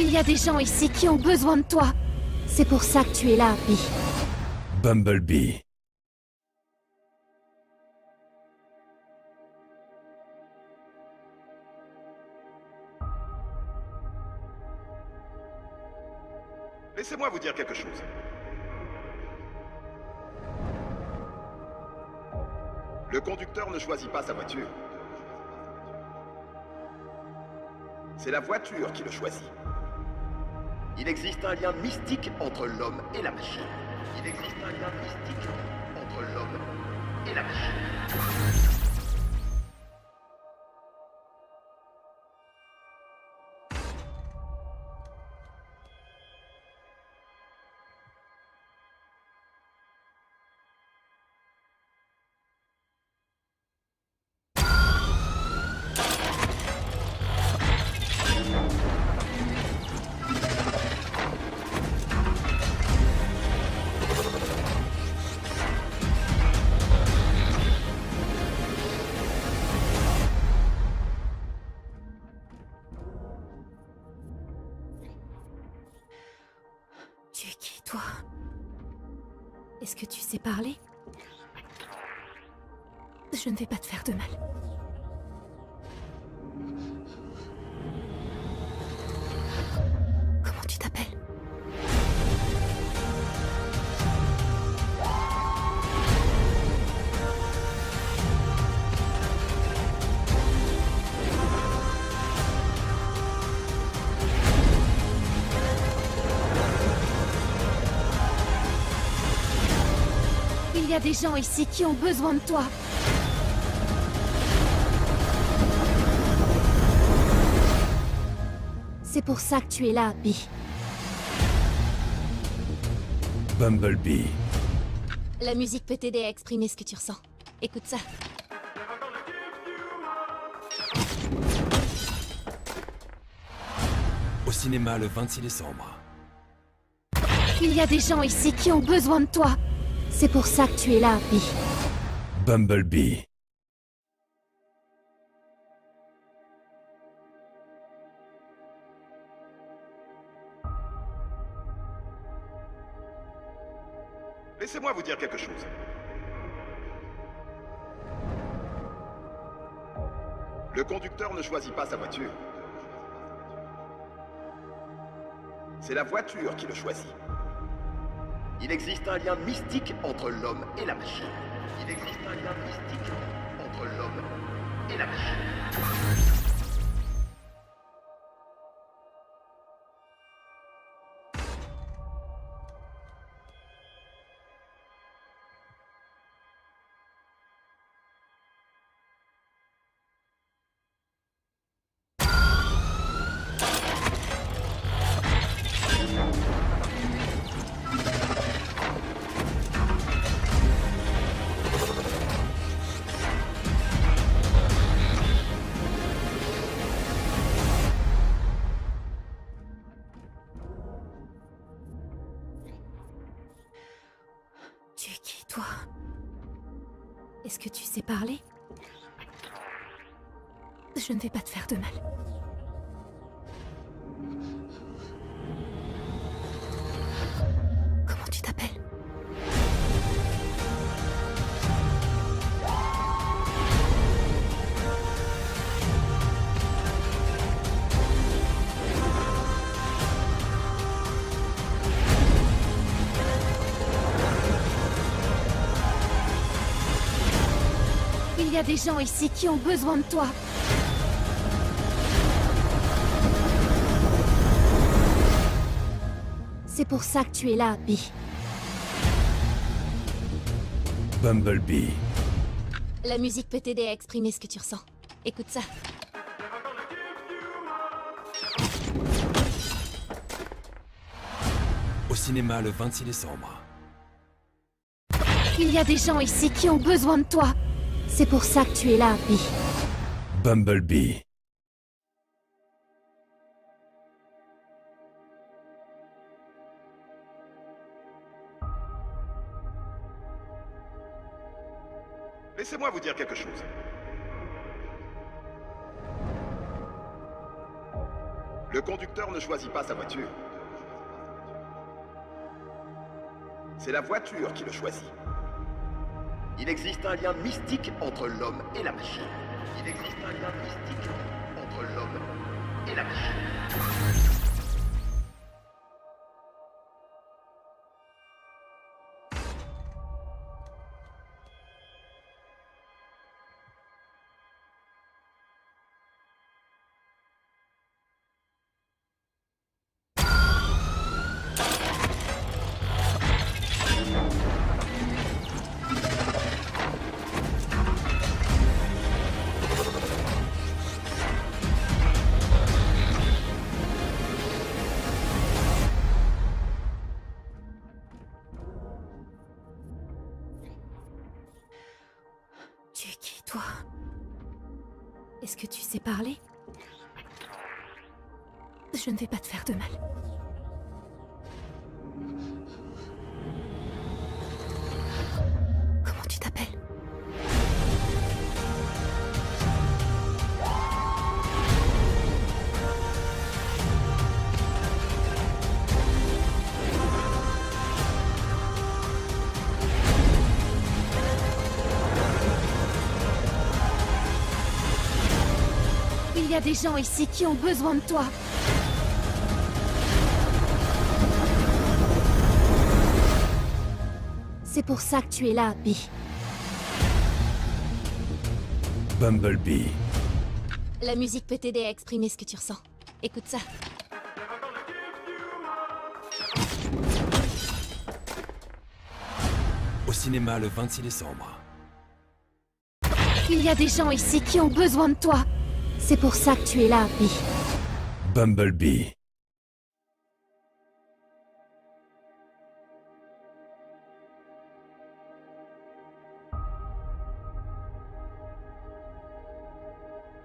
Il y a des gens ici qui ont besoin de toi. C'est pour ça que tu es là, Bee. Bumblebee. Laissez-moi vous dire quelque chose. Le conducteur ne choisit pas sa voiture. C'est la voiture qui le choisit. Il existe un lien mystique entre l'homme et la machine. Il existe un lien mystique entre l'homme et la machine. Je ne vais pas te faire Il y a des gens ici qui ont besoin de toi. C'est pour ça que tu es là, Bee. Bumblebee. La musique peut t'aider à exprimer ce que tu ressens. Écoute ça. Au cinéma le 26 décembre. Il y a des gens ici qui ont besoin de toi. C'est pour ça que tu es là, Bee. Bumblebee. Laissez-moi vous dire quelque chose. Le conducteur ne choisit pas sa voiture. C'est la voiture qui le choisit. Il existe un lien mystique entre l'homme et la machine. Il existe un lien mystique entre l'homme et la machine. Parler? Je ne vais pas te faire de mal. Il y a des gens ici qui ont besoin de toi. C'est pour ça que tu es là, Bee. Bumblebee. La musique peut t'aider à exprimer ce que tu ressens. Écoute ça. Au cinéma le 26 décembre. Il y a des gens ici qui ont besoin de toi. C'est pour ça que tu es là, Bee. Bumblebee. Laissez-moi vous dire quelque chose. Le Le conducteur ne choisit pas sa voiture. C'est la voiture qui le choisit. Il existe un lien mystique entre l'homme et la machine. Il existe un lien mystique entre l'homme et la machine. Je ne vais pas te faire de mal. Des gens ici qui ont besoin de toi. C'est pour ça que tu es là, Bee. Bumblebee. La musique peut t'aider à exprimer ce que tu ressens. Écoute ça. Au cinéma le 26 décembre. Il y a des gens ici qui ont besoin de toi. C'est pour ça que tu es là, Bee. Bumblebee.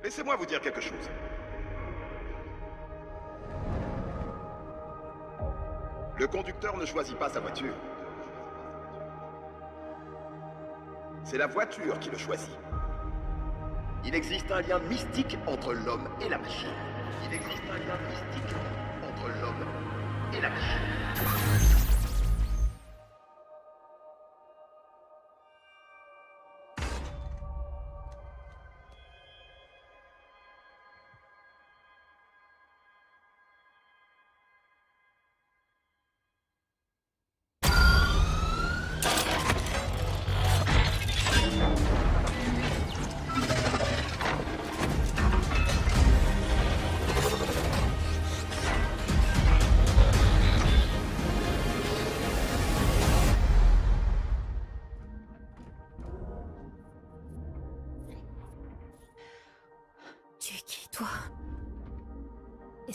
Laissez-moi vous dire quelque chose. Le conducteur ne choisit pas sa voiture. C'est la voiture qui le choisit. Il existe un lien mystique entre l'homme et la machine. Il existe un lien mystique entre l'homme et la machine.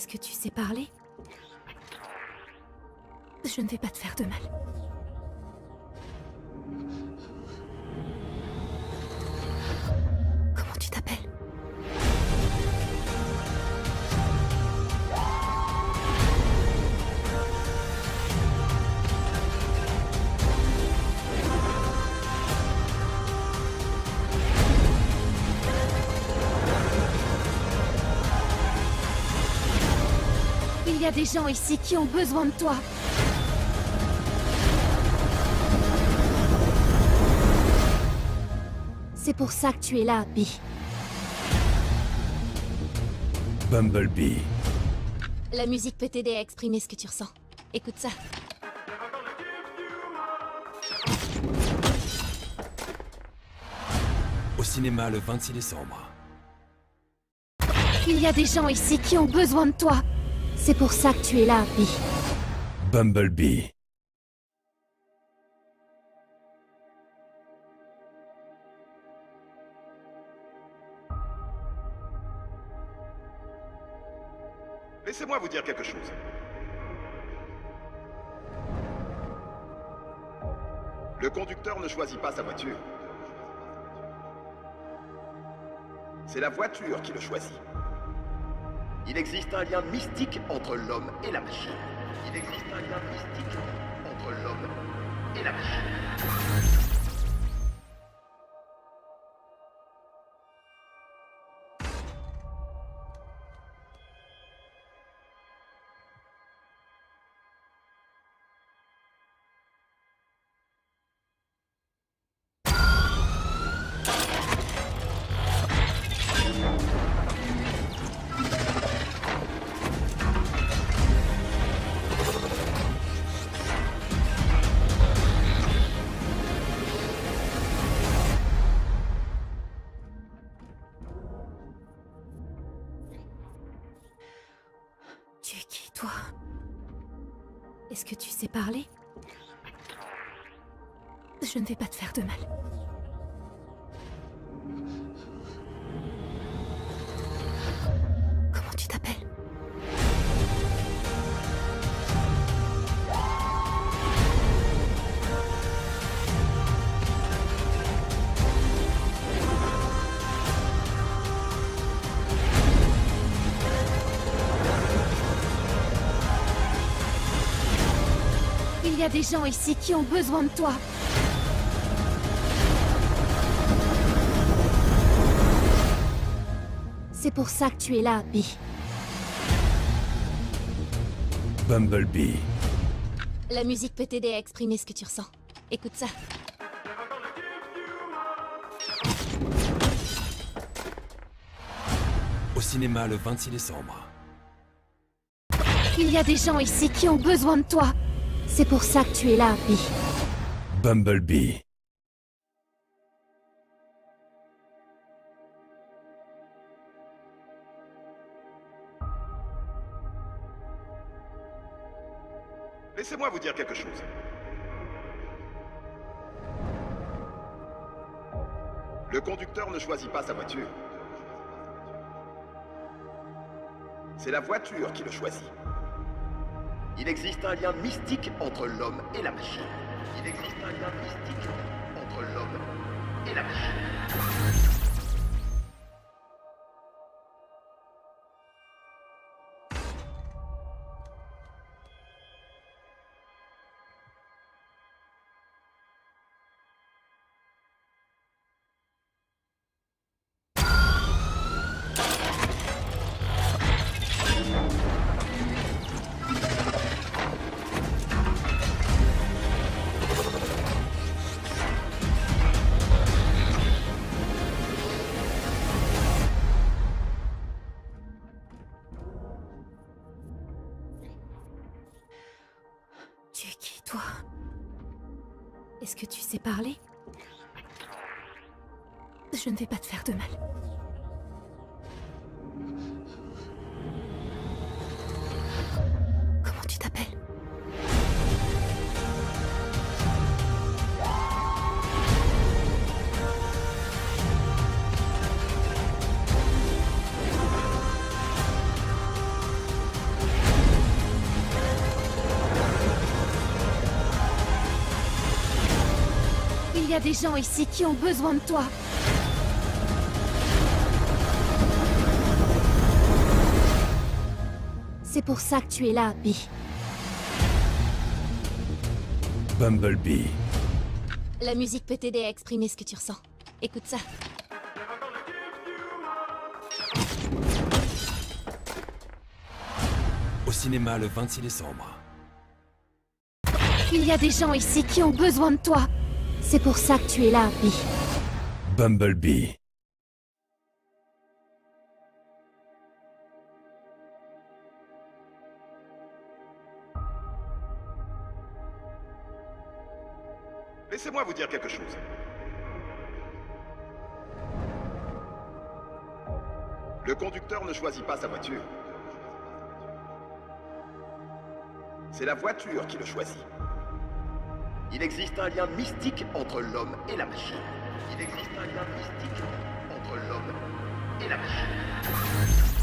Que tu sais parler Je ne vais pas te faire de mal. Il y a des gens ici qui ont besoin de toi. C'est pour ça que tu es là, Bee. Bumblebee. La musique peut t'aider à exprimer ce que tu ressens. Écoute ça. Au cinéma le 26 décembre. Il y a des gens ici qui ont besoin de toi. C'est pour ça que tu es là, Bee. Bumblebee. Laissez-moi vous dire quelque chose. Le conducteur ne choisit pas sa voiture. C'est la voiture qui le choisit. Il existe un lien mystique entre l'homme et la machine. Il existe un lien mystique entre l'homme et la machine. Il y a des gens ici qui ont besoin de toi. C'est pour ça que tu es là, Bee. Bumblebee. La musique peut t'aider à exprimer ce que tu ressens. Écoute ça. Au cinéma le 26 décembre. Il y a des gens ici qui ont besoin de toi. C'est pour ça que tu es là, Bee. Bumblebee. Laissez-moi vous dire quelque chose. Le conducteur ne choisit pas sa voiture. C'est la voiture qui le choisit. Il existe un lien mystique entre l'homme et la machine. Il existe un lien mystique entre l'homme et la machine. Je ne vais pas te faire de mal. Des gens ici qui ont besoin de toi. C'est pour ça que tu es là, Bee. Bumblebee. La musique peut t'aider à exprimer ce que tu ressens. Écoute ça. Au cinéma le 26 décembre. Il y a des gens ici qui ont besoin de toi. C'est pour ça que tu es là, Bee. Bumblebee. Laissez-moi vous dire quelque chose. Le conducteur ne choisit pas sa voiture. C'est la voiture qui le choisit. Il existe un lien mystique entre l'homme et la machine. Il existe un lien mystique entre l'homme et la machine.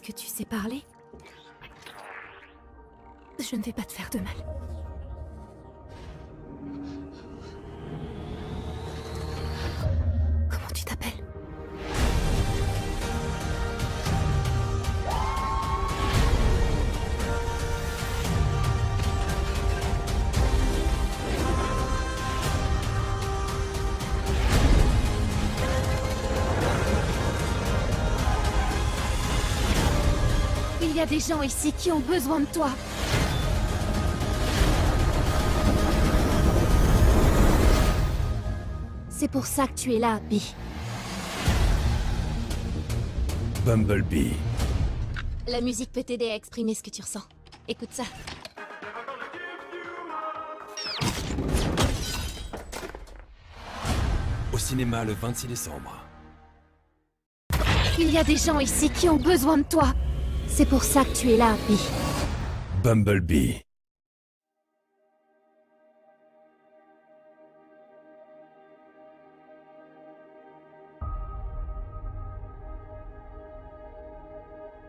Est-ce que tu sais parler? Je ne vais pas te faire de mal. Comment tu t'appelles? Y a des gens ici qui ont besoin de toi. C'est pour ça que tu es là, Bee. Bumblebee. La musique peut t'aider à exprimer ce que tu ressens. Écoute ça. Au cinéma le 26 décembre. Il y a des gens ici qui ont besoin de toi. C'est pour ça que tu es là, Bee. Bumblebee.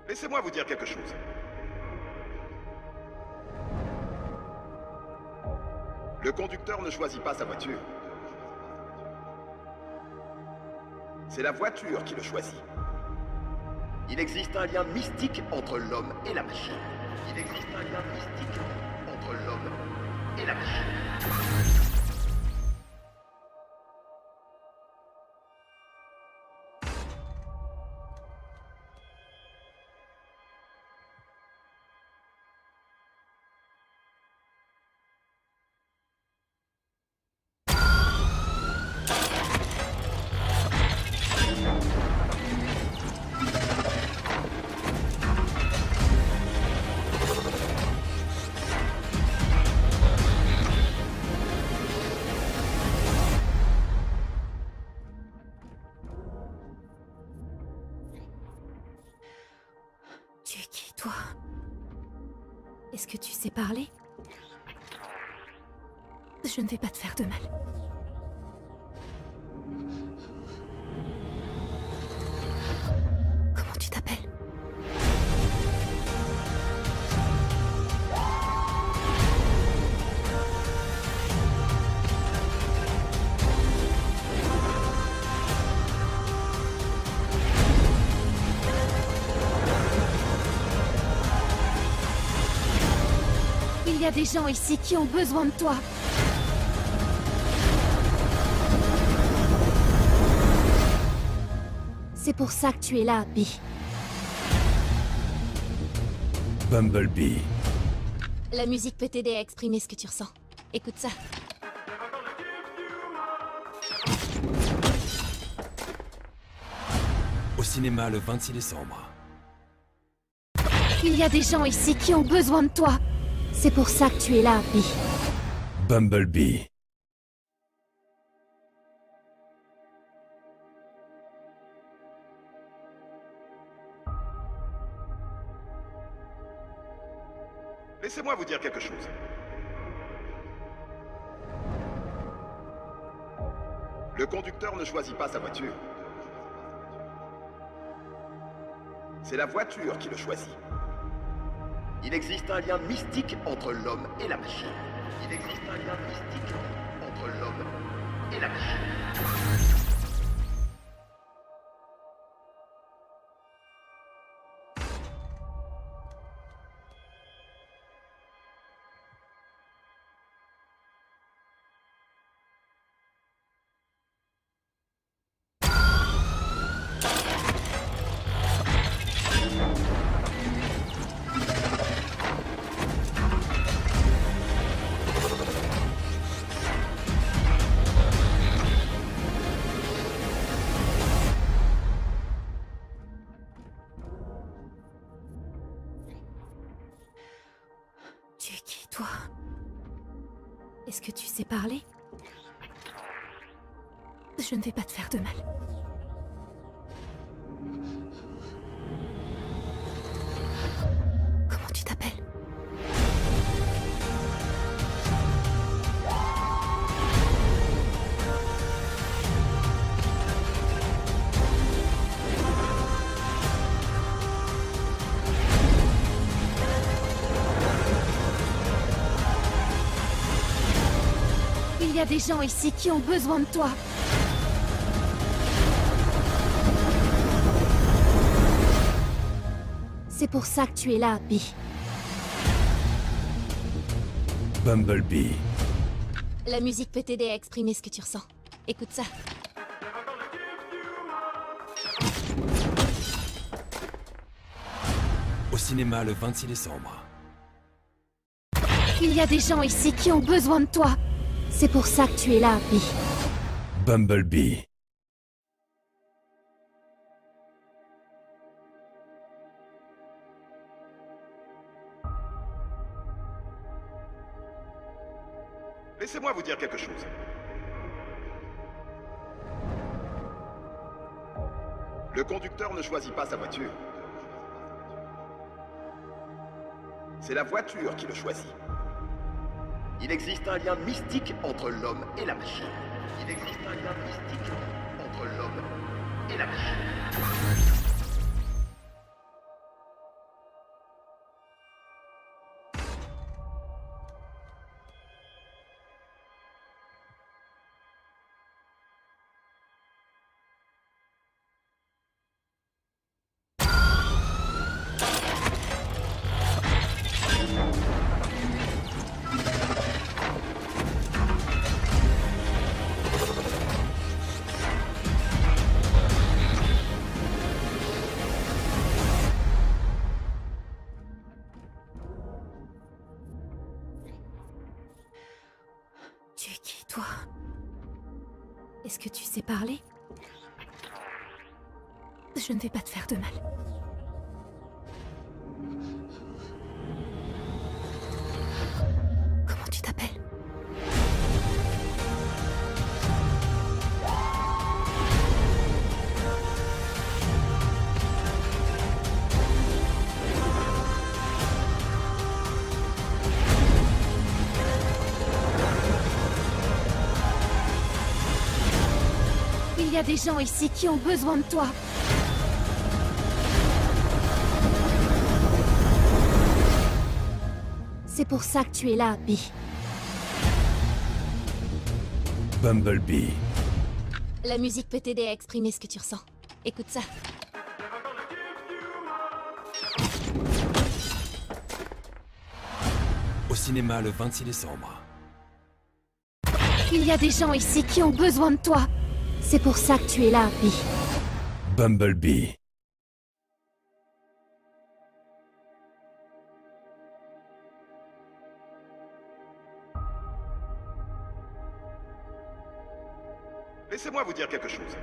Laissez-moi vous dire quelque chose. Le conducteur ne choisit pas sa voiture. C'est la voiture qui le choisit. Il existe un lien mystique entre l'homme et la machine. Il existe un lien mystique entre l'homme et la machine. Il y a des gens ici qui ont besoin de toi. C'est pour ça que tu es là, Bee. Bumblebee. La musique peut t'aider à exprimer ce que tu ressens. Écoute ça. Au cinéma le 26 décembre. Il y a des gens ici qui ont besoin de toi. C'est pour ça que tu es là, Bee. Bumblebee. Laissez-moi vous dire quelque chose. Le conducteur ne choisit pas sa voiture. C'est la voiture qui le choisit. Il existe un lien mystique entre l'homme et la machine. Il existe un lien mystique entre l'homme et la machine. Je ne vais pas te faire de mal. Y a des gens ici qui ont besoin de toi. C'est pour ça que tu es là, Bee. Bumblebee. La musique peut t'aider à exprimer ce que tu ressens. Écoute ça. Au cinéma le 26 décembre. Il y a des gens ici qui ont besoin de toi. C'est pour ça que tu es là, Bee. Bumblebee. Laissez-moi vous dire quelque chose. Le conducteur ne choisit pas sa voiture. C'est la voiture qui le choisit. Il existe un lien mystique entre l'homme et la machine. Il existe un lien mystique entre l'homme et la machine. Je ne vais pas te faire de mal. Comment tu t'appelles? Il y a des gens ici qui ont besoin de toi. Pour ça que tu es là, Bee. Bumblebee. La musique peut t'aider à exprimer ce que tu ressens. Écoute ça. Au cinéma le 26 décembre. Il y a des gens ici qui ont besoin de toi. C'est pour ça que tu es là, Bee. Bumblebee. Laissez-moi vous dire quelque chose.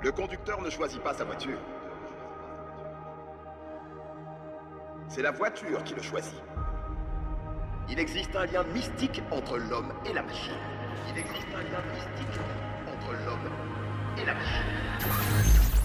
Le conducteur ne choisit pas sa voiture. C'est la voiture qui le choisit. Il existe un lien mystique entre l'homme et la machine. Il existe un lien mystique entre l'homme et la machine.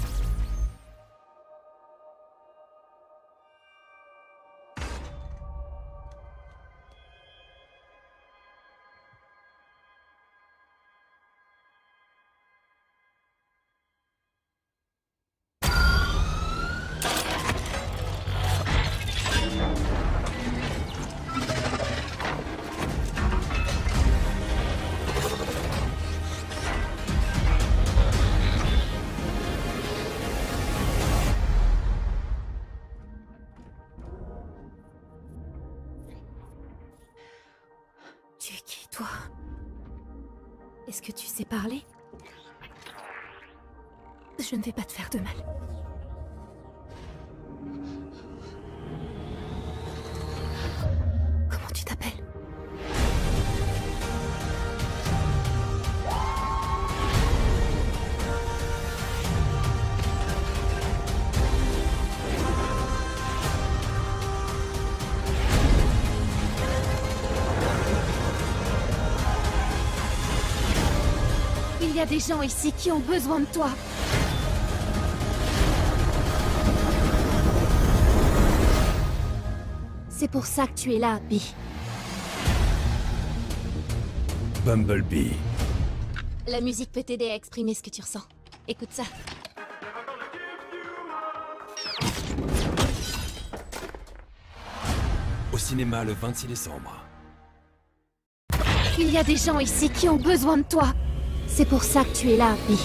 Il y a des gens ici qui ont besoin de toi. C'est pour ça que tu es là, Bee. Bumblebee. La musique peut t'aider à exprimer ce que tu ressens. Écoute ça. Au cinéma le 26 décembre. Il y a des gens ici qui ont besoin de toi. C'est pour ça que tu es là, Bee.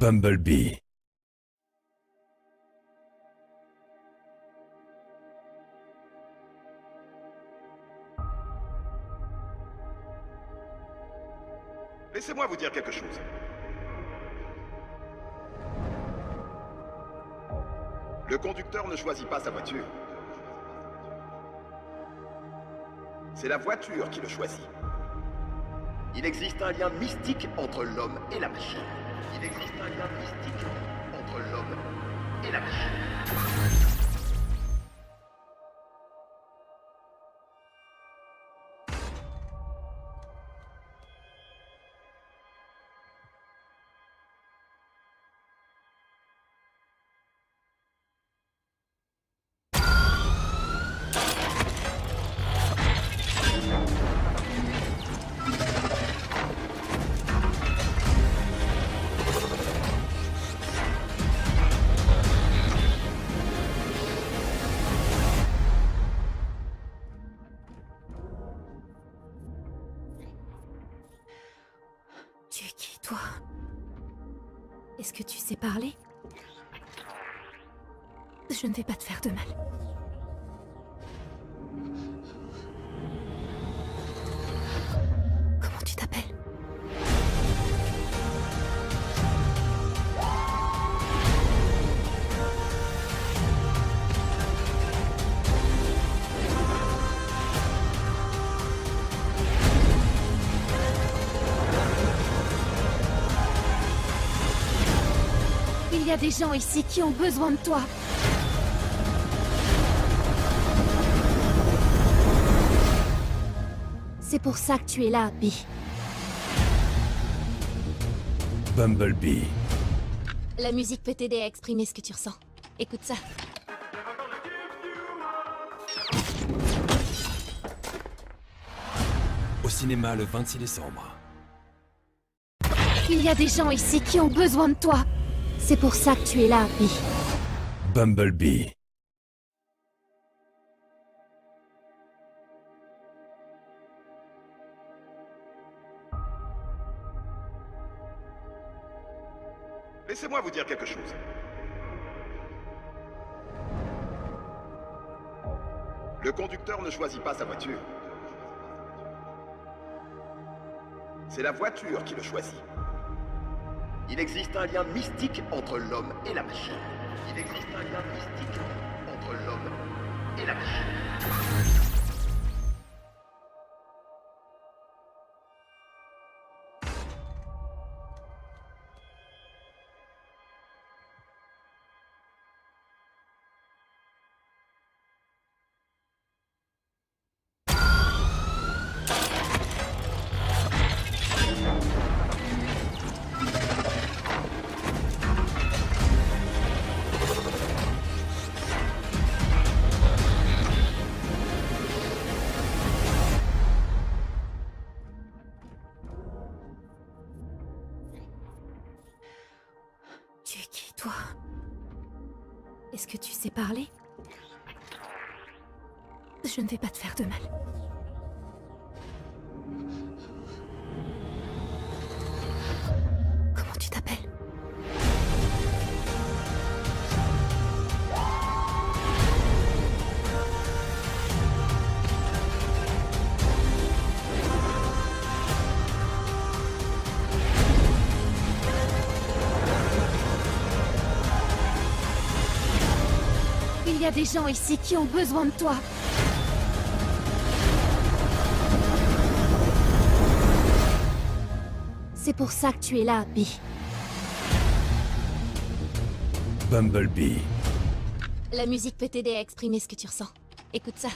Bumblebee. Laissez-moi vous dire quelque chose. conducteur ne choisit pas sa voiture. C'est la voiture qui le choisit. Il existe un lien mystique entre l'homme et la machine. Il existe un lien mystique entre l'homme et la machine. Parler? Je ne vais pas te faire de mal. Y a des gens ici qui ont besoin de toi. C'est pour ça que tu es là, Bee. Bumblebee. La musique peut t'aider à exprimer ce que tu ressens. Écoute ça. Au cinéma le 26 décembre. Il y a des gens ici qui ont besoin de toi. C'est pour ça que tu es là, Bee. Bumblebee. Laissez-moi vous dire quelque chose. Le conducteur ne choisit pas sa voiture. C'est la voiture qui le choisit. Il existe un lien mystique entre l'homme et la machine. Il existe un lien mystique entre l'homme et la machine. Toi Est-ce que tu sais parler? Je ne vais pas te faire de mal. A des gens ici qui ont besoin de toi. C'est pour ça que tu es là, Bee. Bumblebee. La musique peut t'aider à exprimer ce que tu ressens. Écoute ça.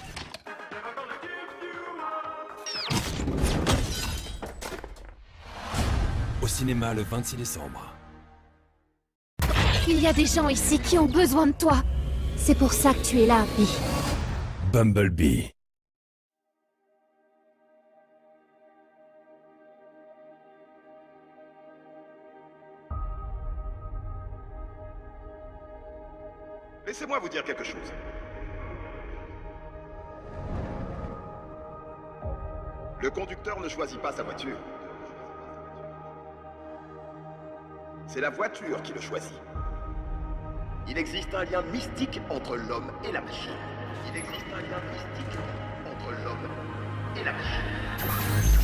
Au cinéma le 26 décembre. Il y a des gens ici qui ont besoin de toi. C'est pour ça que tu es là, Bee. Bumblebee. Laissez-moi vous dire quelque chose. Le conducteur ne choisit pas sa voiture. C'est la voiture qui le choisit. Il existe un lien mystique entre l'homme et la machine. Il existe un lien mystique entre l'homme et la machine.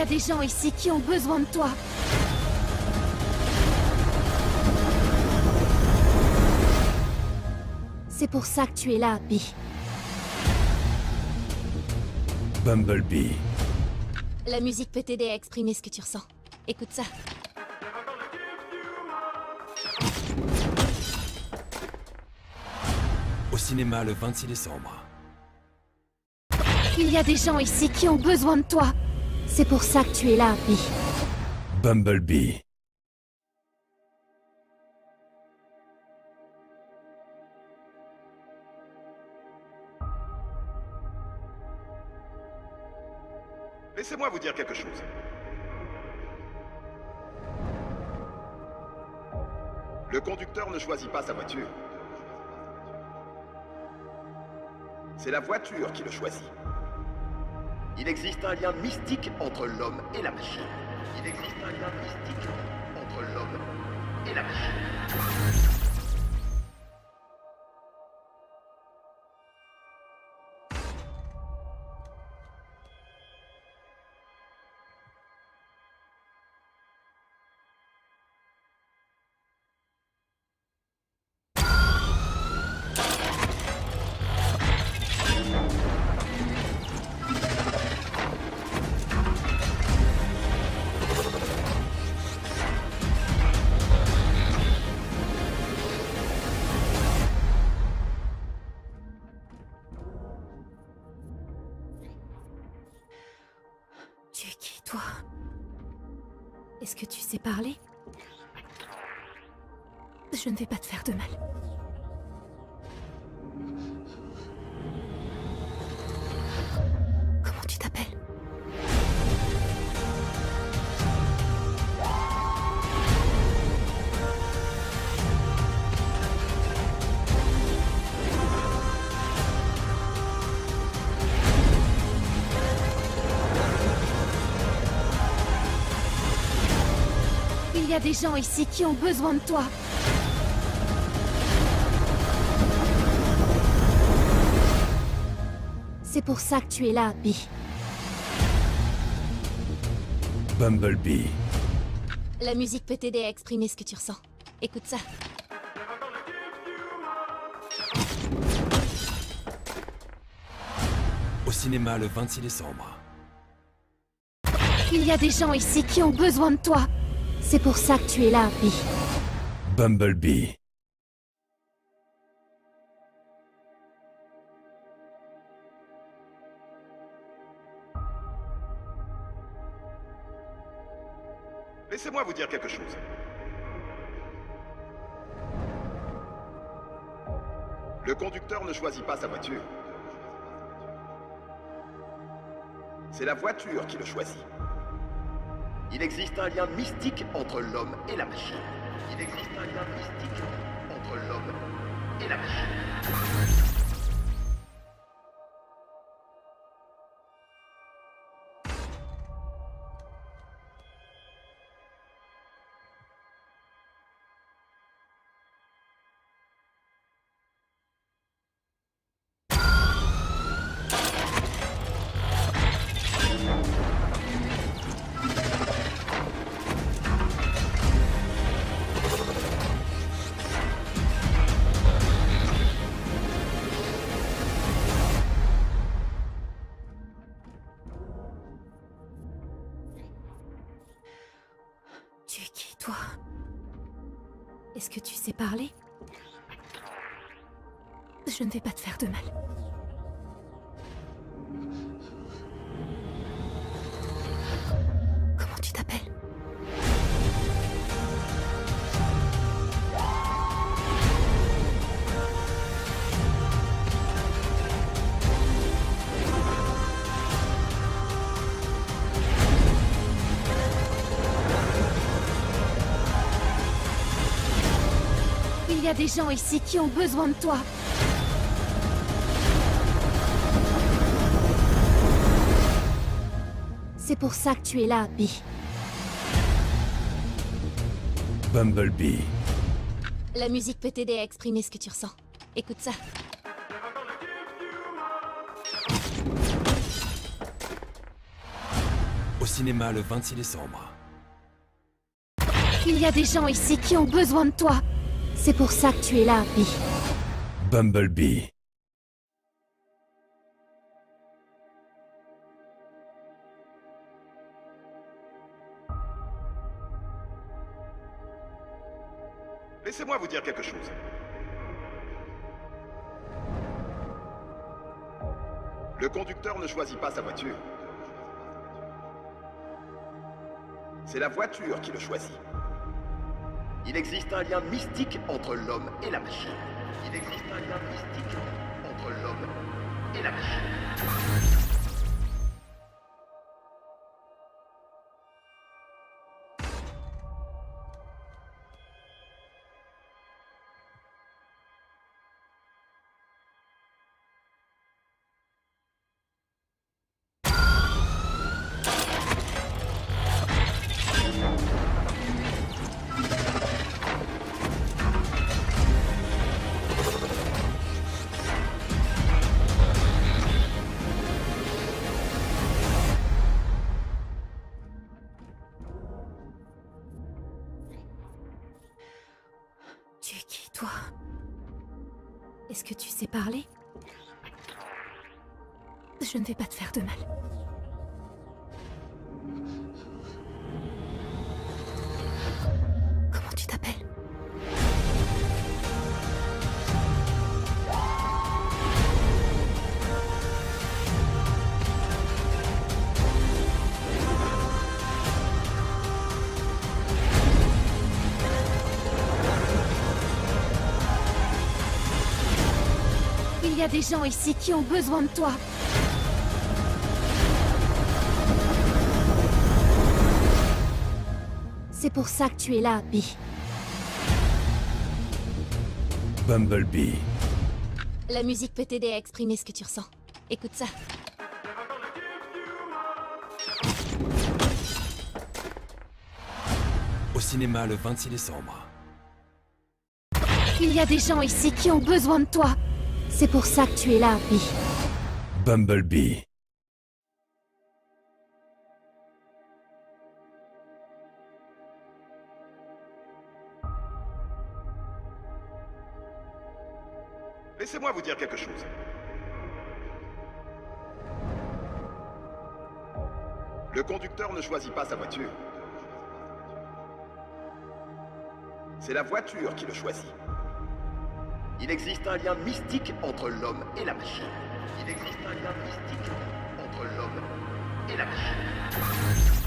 Y a des gens ici qui ont besoin de toi. C'est pour ça que tu es là, Abby. Bumblebee. La musique peut t'aider à exprimer ce que tu ressens. Écoute ça. Au cinéma le 26 décembre. Il y a des gens ici qui ont besoin de toi. C'est pour ça que tu es là, Abby. Bumblebee. Laissez-moi vous dire quelque chose. Le conducteur ne choisit pas sa voiture. C'est la voiture qui le choisit. Il existe un lien mystique entre l'homme et la machine. Il existe un lien mystique entre l'homme et la machine. Parler Je ne vais pas te faire de mal. A des gens ici qui ont besoin de toi. C'est pour ça que tu es là, Abby. Bumblebee. La musique peut t'aider à exprimer ce que tu ressens. Écoute ça. Au cinéma le 26 décembre. Il y a des gens ici qui ont besoin de toi. C'est pour ça que tu es là. Bumblebee. Laissez-moi vous dire quelque chose. Le conducteur ne choisit pas sa voiture. C'est la voiture qui le choisit. Il existe un lien mystique entre l'homme et la machine. Il existe un lien mystique entre l'homme et la machine. Je ne vais pas te faire de mal. A des gens ici qui ont besoin de toi. C'est pour ça que tu es là, Bee. Bumblebee. La musique peut t'aider à exprimer ce que tu ressens. Écoute ça. Au cinéma le 26 décembre. Il y a des gens ici qui ont besoin de toi. C'est pour ça que tu es là, Bee. Bumblebee. Laissez-moi vous dire quelque chose. Le conducteur ne choisit pas sa voiture. C'est la voiture qui le choisit. Il existe un lien mystique entre l'homme et la machine. Il existe un lien mystique entre l'homme et la machine. Y a des gens ici qui ont besoin de toi. C'est pour ça que tu es là, Bee. Bumblebee. La musique peut t'aider à exprimer ce que tu ressens. Écoute ça. Au cinéma le 26 décembre. Il y a des gens ici qui ont besoin de toi. C'est pour ça que tu es là, Bee. Bumblebee. Laissez-moi vous dire quelque chose. Le conducteur ne choisit pas sa voiture. C'est la voiture qui le choisit. Il existe un lien mystique entre l'homme et la machine. Il existe un lien mystique entre l'homme et la machine.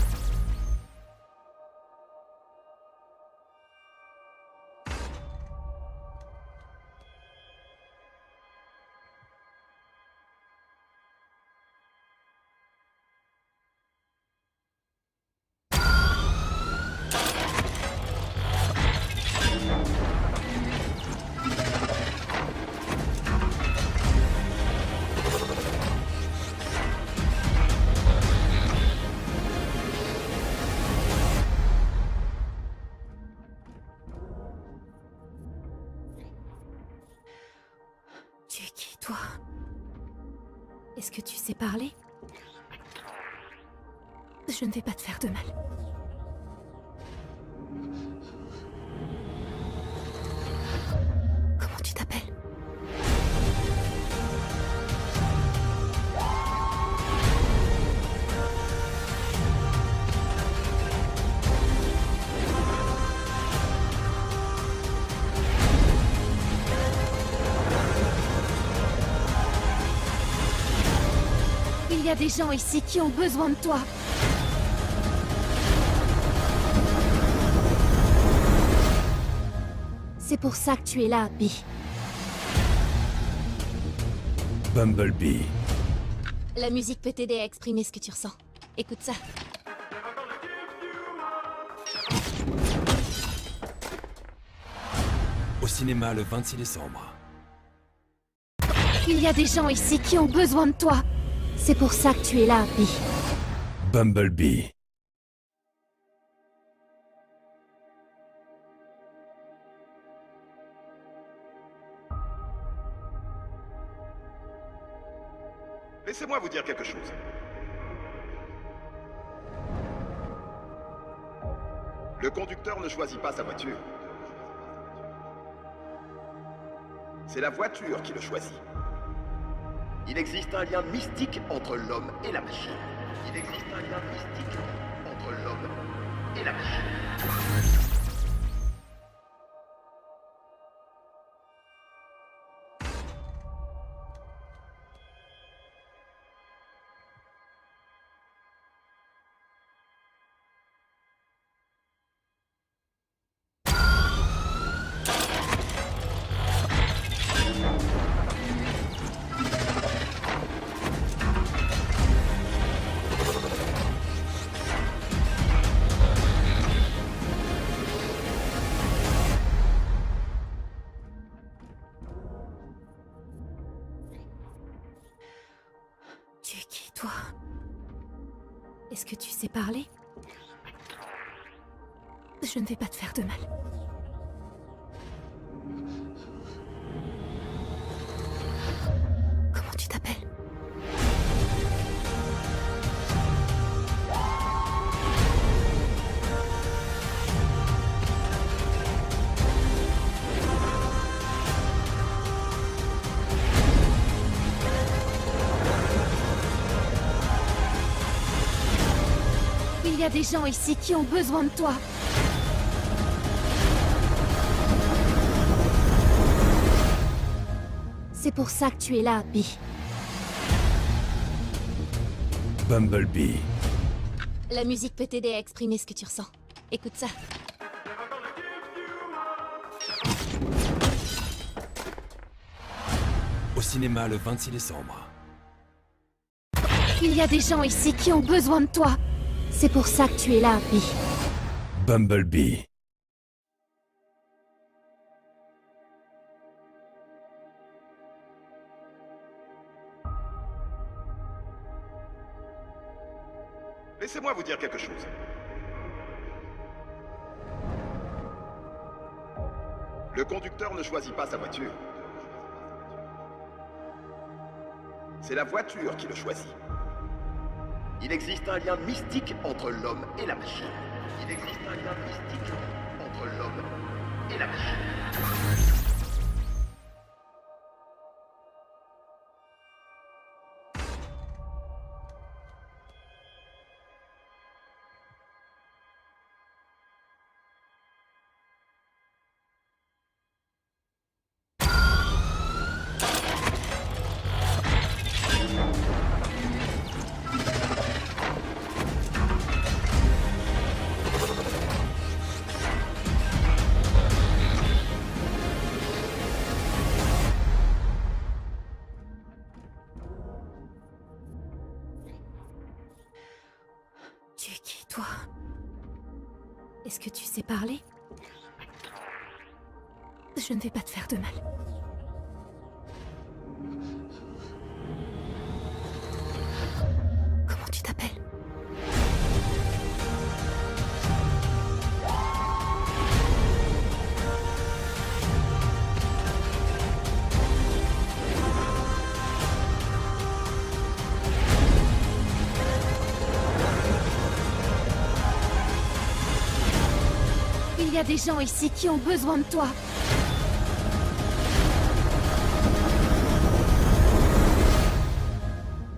Je ne vais pas te faire Il y a des gens ici qui ont besoin de toi. C'est pour ça que tu es là, Bee. Bumblebee. La musique peut t'aider à exprimer ce que tu ressens. Écoute ça. Au cinéma le 26 décembre. Il y a des gens ici qui ont besoin de toi. C'est pour ça que tu es là, Bee. Bumblebee. Laissez-moi vous dire quelque chose. Le conducteur ne choisit pas sa voiture. C'est la voiture qui le choisit. Il existe un lien mystique entre l'homme et la machine. Il existe un lien mystique entre l'homme et la machine. Parler? Je ne vais pas te faire de mal. Y a des gens ici qui ont besoin de toi. C'est pour ça que tu es là, Bee. Bumblebee. La musique peut t'aider à exprimer ce que tu ressens. Écoute ça. Au cinéma le 26 décembre. Il y a des gens ici qui ont besoin de toi. C'est pour ça que tu es là, Bee. Bumblebee. Laissez-moi vous dire quelque chose. Le conducteur ne choisit pas sa voiture. C'est la voiture qui le choisit. Il existe un lien mystique entre l'homme et la machine. Il existe un lien mystique entre l'homme et la machine. Que tu sais parler Je ne vais pas te faire de mal. Il y a des gens ici qui ont besoin de toi.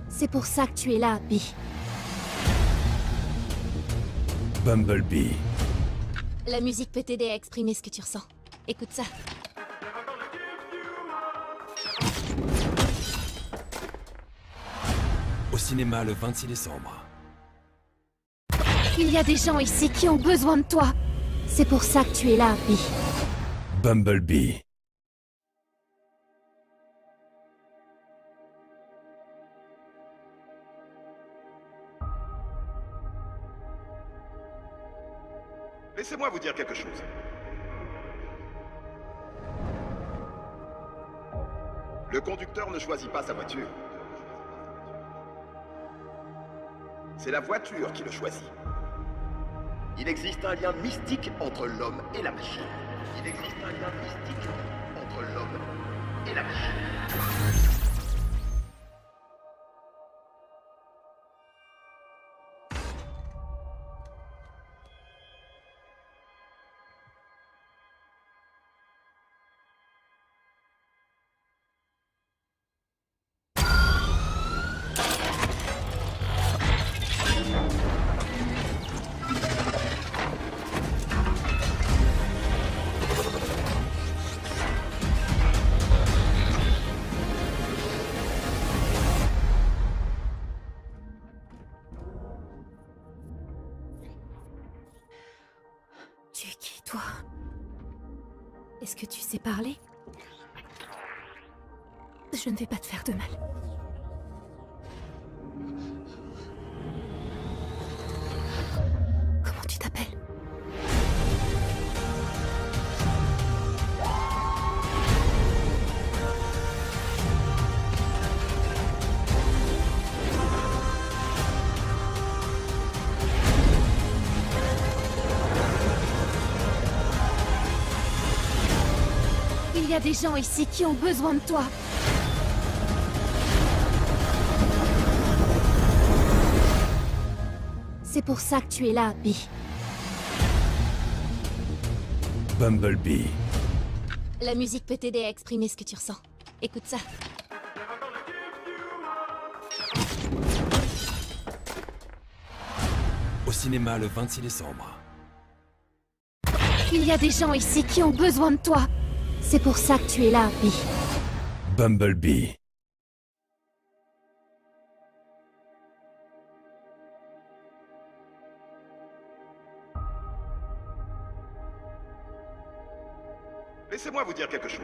C'est pour ça que tu es là, Bee. Bumblebee. La musique peut t'aider à exprimer ce que tu ressens. Écoute ça. Au cinéma le 26 décembre. Il y a des gens ici qui ont besoin de toi. C'est pour ça que tu es là, Bee. Bumblebee. Laissez-moi vous dire quelque chose. Le conducteur ne choisit pas sa voiture. C'est la voiture qui le choisit. Il existe un lien mystique entre l'homme et la machine. Il existe un lien mystique entre l'homme et la machine. Il y a des gens ici qui ont besoin de toi. C'est pour ça que tu es là, Abby. Bumblebee. La musique peut t'aider à exprimer ce que tu ressens. Écoute ça. Au cinéma le 26 décembre. Il y a des gens ici qui ont besoin de toi. C'est pour ça que tu es là, Abby. Bumblebee. Laissez-moi vous dire quelque chose.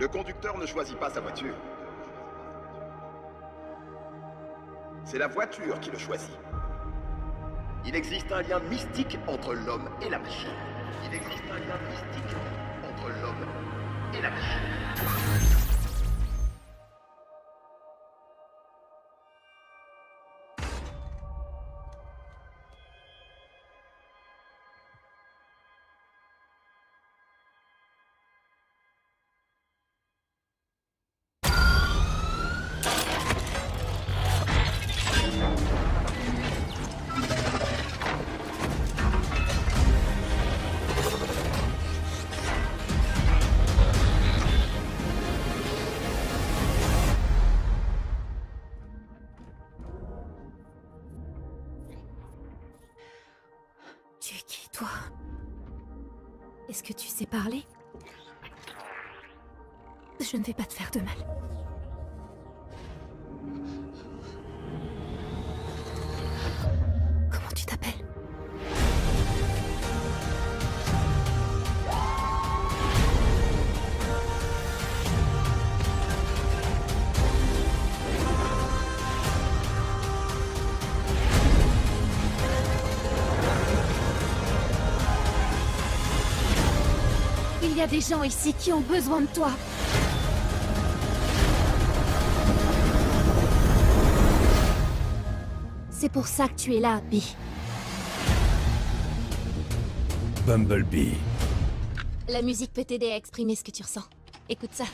Le conducteur ne choisit pas sa voiture. C'est la voiture qui le choisit. Il existe un lien mystique entre l'homme et la machine. Il existe un lien mystique entre l'homme et la machine. Est-ce que tu sais parler? Je ne vais pas te faire de mal. Des gens ici qui ont besoin de toi. C'est pour ça que tu es là, Abby. Bumblebee. La musique peut t'aider à exprimer ce que tu ressens. Écoute ça.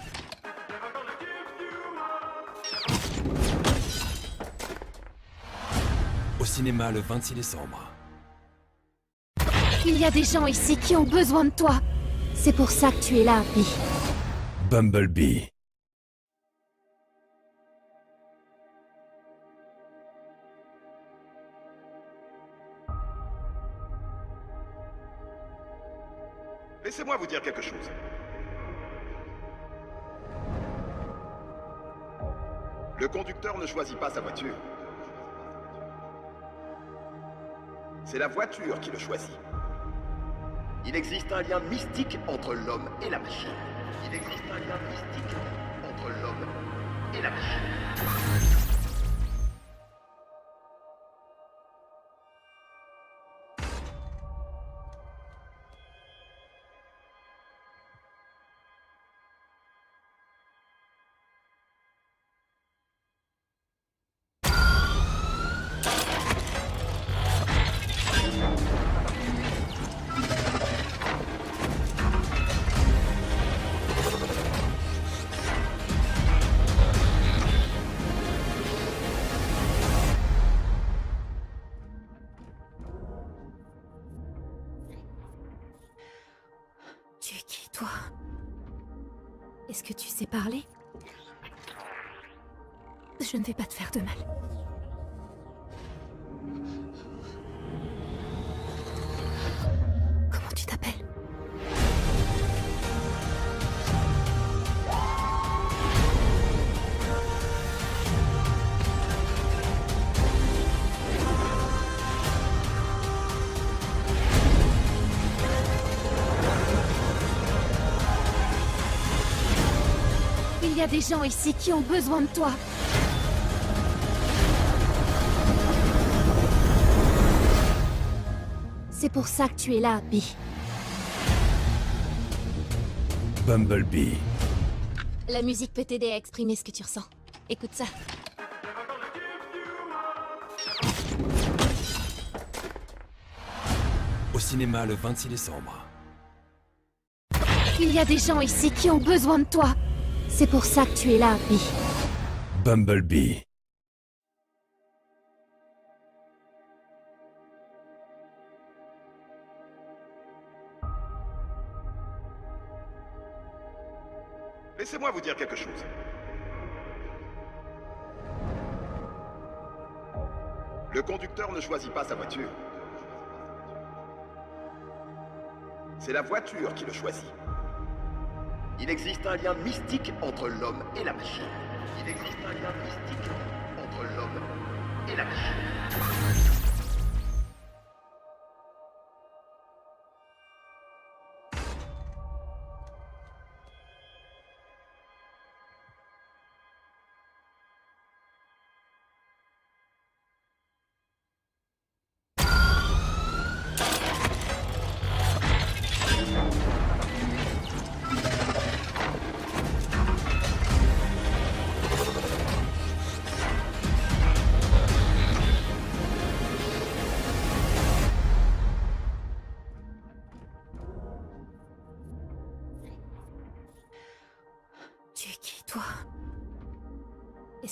Au cinéma le 26 décembre. Il y a des gens ici qui ont besoin de toi. C'est pour ça que tu es là. Bumblebee. Laissez-moi vous dire quelque chose. Le conducteur ne choisit pas sa voiture. C'est la voiture qui le choisit. Il existe un lien mystique entre l'homme et la machine. Il existe un lien mystique entre l'homme et la machine. Que tu sais parler Je ne vais pas te faire de mal. A des gens ici qui ont besoin de toi. C'est pour ça que tu es là, Bee. Bumblebee. La musique peut t'aider à exprimer ce que tu ressens. Écoute ça. Au cinéma le 26 décembre. Il y a des gens ici qui ont besoin de toi. C'est pour ça que tu es là, Bee. Bumblebee. Laissez-moi vous dire quelque chose. Le conducteur ne choisit pas sa voiture. C'est la voiture qui le choisit. Il existe un lien mystique entre l'homme et la machine. Il existe un lien mystique entre l'homme et la machine.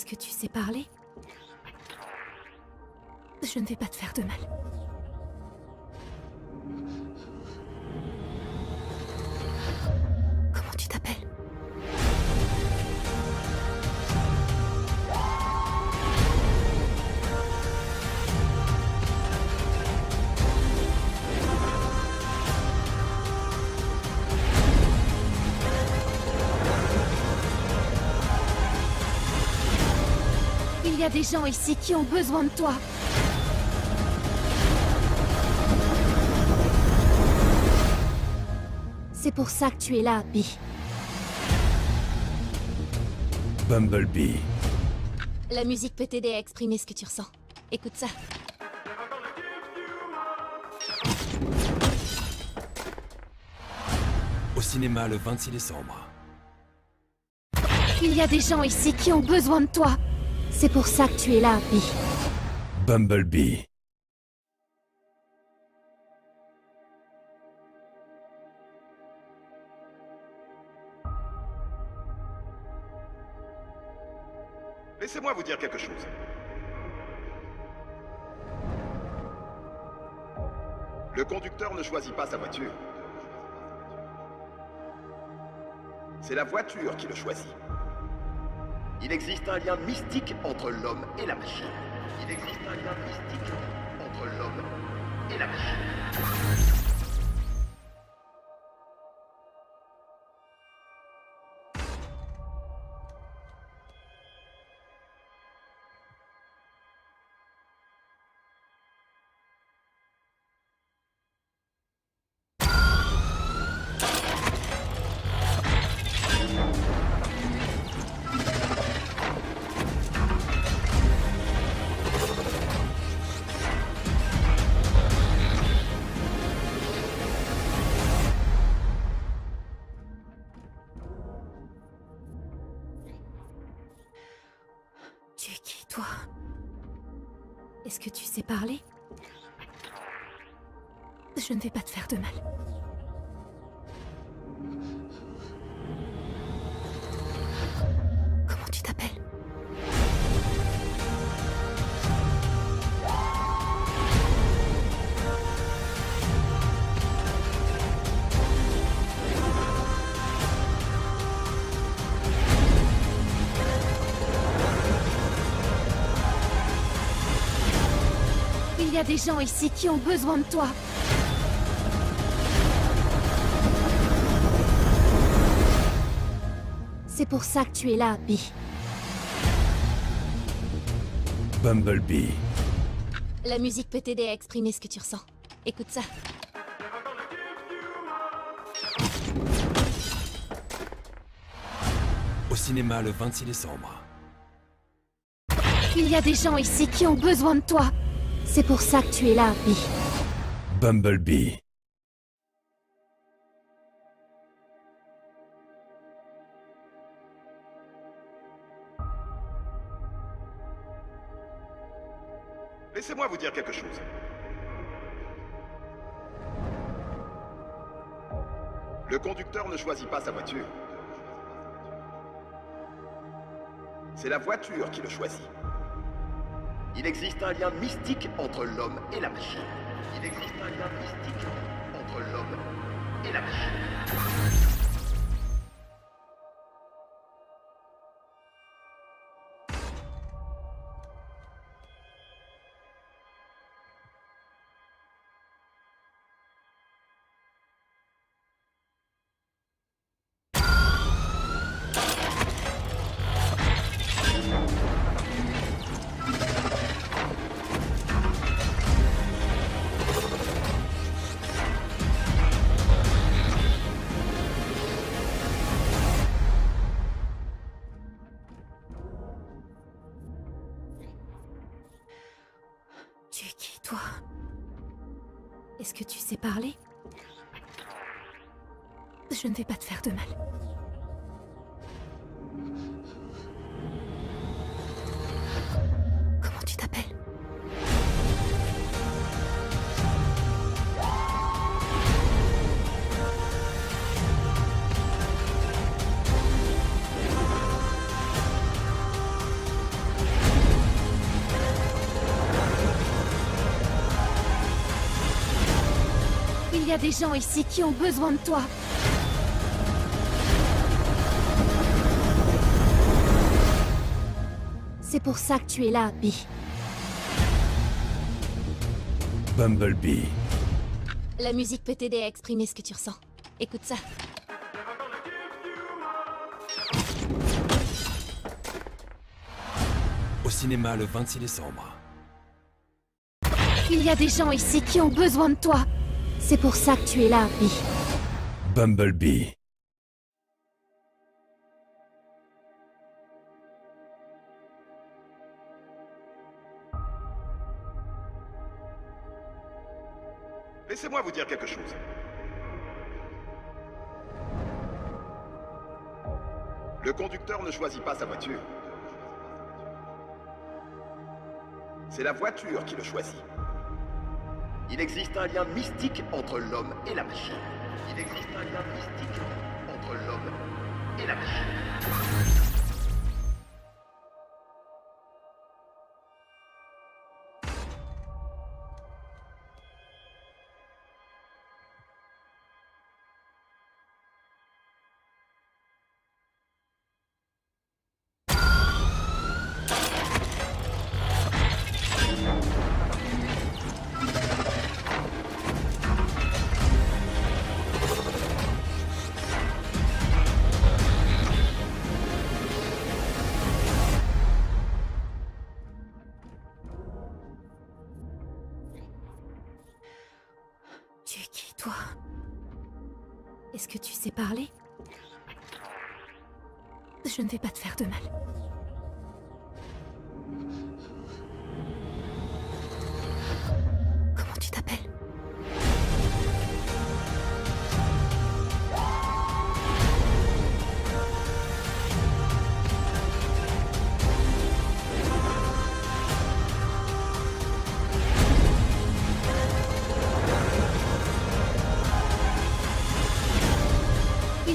Est-ce que tu sais parler? Je ne vais pas te faire de mal. Y a des gens ici qui ont besoin de toi. C'est pour ça que tu es là, Bee. Bumblebee. La musique peut t'aider à exprimer ce que tu ressens. Écoute ça. Au cinéma le 26 décembre. Il y a des gens ici qui ont besoin de toi. C'est pour ça que tu es là, Bee. Bumblebee. Laissez-moi vous dire quelque chose. Le conducteur ne choisit pas sa voiture. C'est la voiture qui le choisit. Il existe un lien mystique entre l'homme et la machine. Il existe un lien mystique entre l'homme et la machine. Je ne vais pas te faire de mal. Des gens ici qui ont besoin de toi. C'est pour ça que tu es là, Bee. Bumblebee. La musique peut t'aider à exprimer ce que tu ressens. Écoute ça. Au cinéma le 26 décembre. Il y a des gens ici qui ont besoin de toi. C'est pour ça que tu es là, Bee. Bumblebee. Laissez-moi vous dire quelque chose. Le conducteur ne choisit pas sa voiture. C'est la voiture qui le choisit. Il existe un lien mystique entre l'homme et la machine. Il existe un lien mystique entre l'homme et la machine. Y a des gens ici qui ont besoin de toi. C'est pour ça que tu es là, Bee. Bumblebee. La musique peut t'aider à exprimer ce que tu ressens. Écoute ça. Au cinéma le 26 décembre. Il y a des gens ici qui ont besoin de toi. C'est pour ça que tu es là, Bee. Bumblebee. Laissez-moi vous dire quelque chose. Le conducteur ne choisit pas sa voiture. C'est la voiture qui le choisit. Il existe un lien mystique entre l'homme et la machine. Il existe un lien mystique entre l'homme et la machine.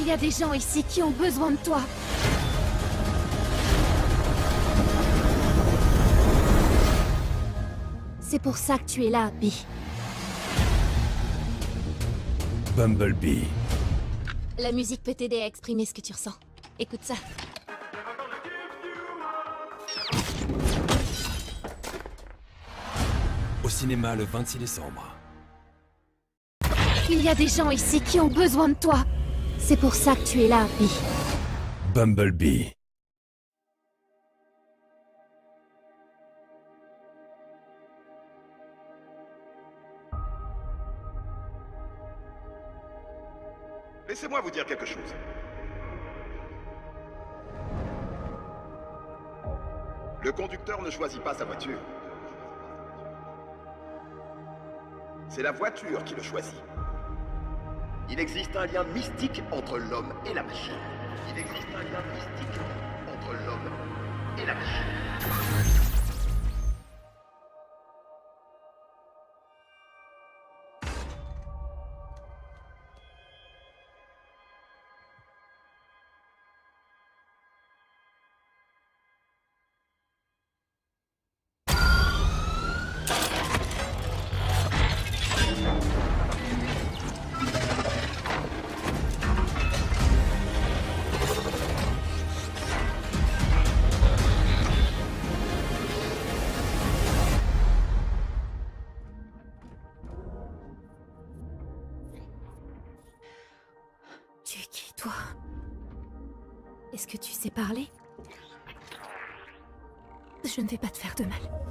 Il y a des gens ici qui ont besoin de toi. C'est pour ça que tu es là, Bee. Bumblebee. La musique peut t'aider à exprimer ce que tu ressens. Écoute ça. Au Au cinéma le 26 décembre. Il y a des gens ici qui ont besoin de toi. C'est pour ça que tu es là, Bee. Bumblebee. Laissez-moi vous dire quelque chose. Le conducteur ne choisit pas sa voiture. C'est la voiture qui le choisit. Il existe un lien mystique entre l'homme et la machine. Il existe un lien mystique entre l'homme et la machine. Je ne vais pas te faire de mal.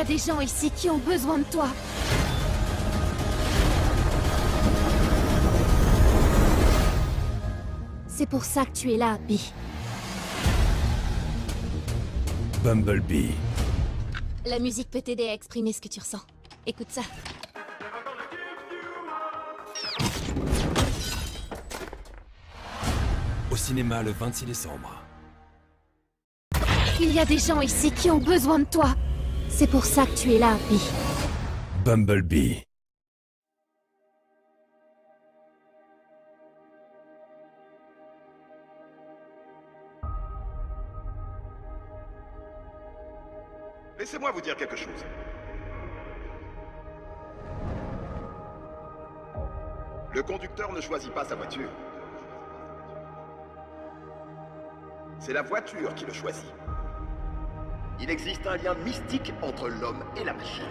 Y a des gens ici qui ont besoin de toi. C'est pour ça que tu es là, Bee. Bumblebee. La musique peut t'aider à exprimer ce que tu ressens. Écoute ça. Au cinéma le 26 décembre. Il y a des gens ici qui ont besoin de toi. C'est pour ça que tu es là, Bee. Bumblebee. Laissez-moi vous dire quelque chose. Le conducteur ne choisit pas sa voiture. C'est la voiture qui le choisit. Il existe un lien mystique entre l'homme et la machine.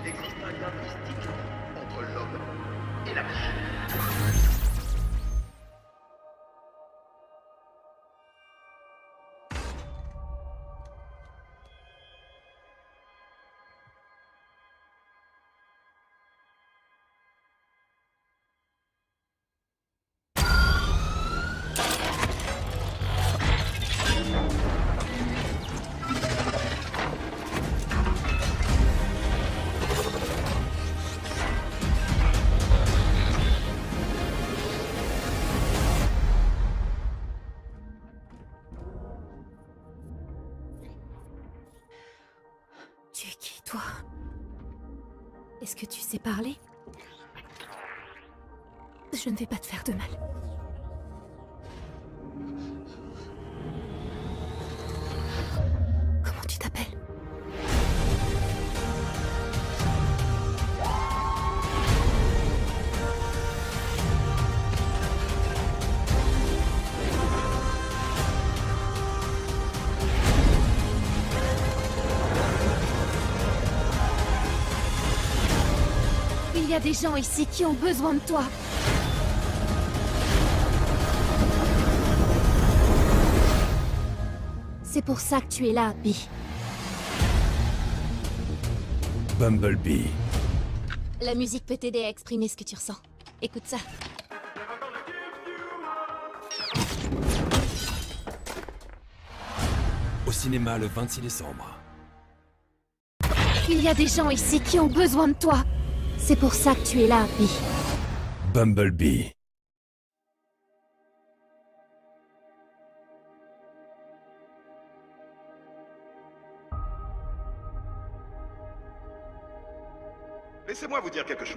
Il existe un lien mystique entre l'homme et la machine. Je ne vais pas te faire de mal. A des gens ici qui ont besoin de toi. C'est pour ça que tu es là, Bee. Bumblebee. La musique peut t'aider à exprimer ce que tu ressens. Écoute ça. Au cinéma le 26 décembre. Il y a des gens ici qui ont besoin de toi. C'est pour ça que tu es là, Bee. Bumblebee. Laissez-moi vous dire quelque chose.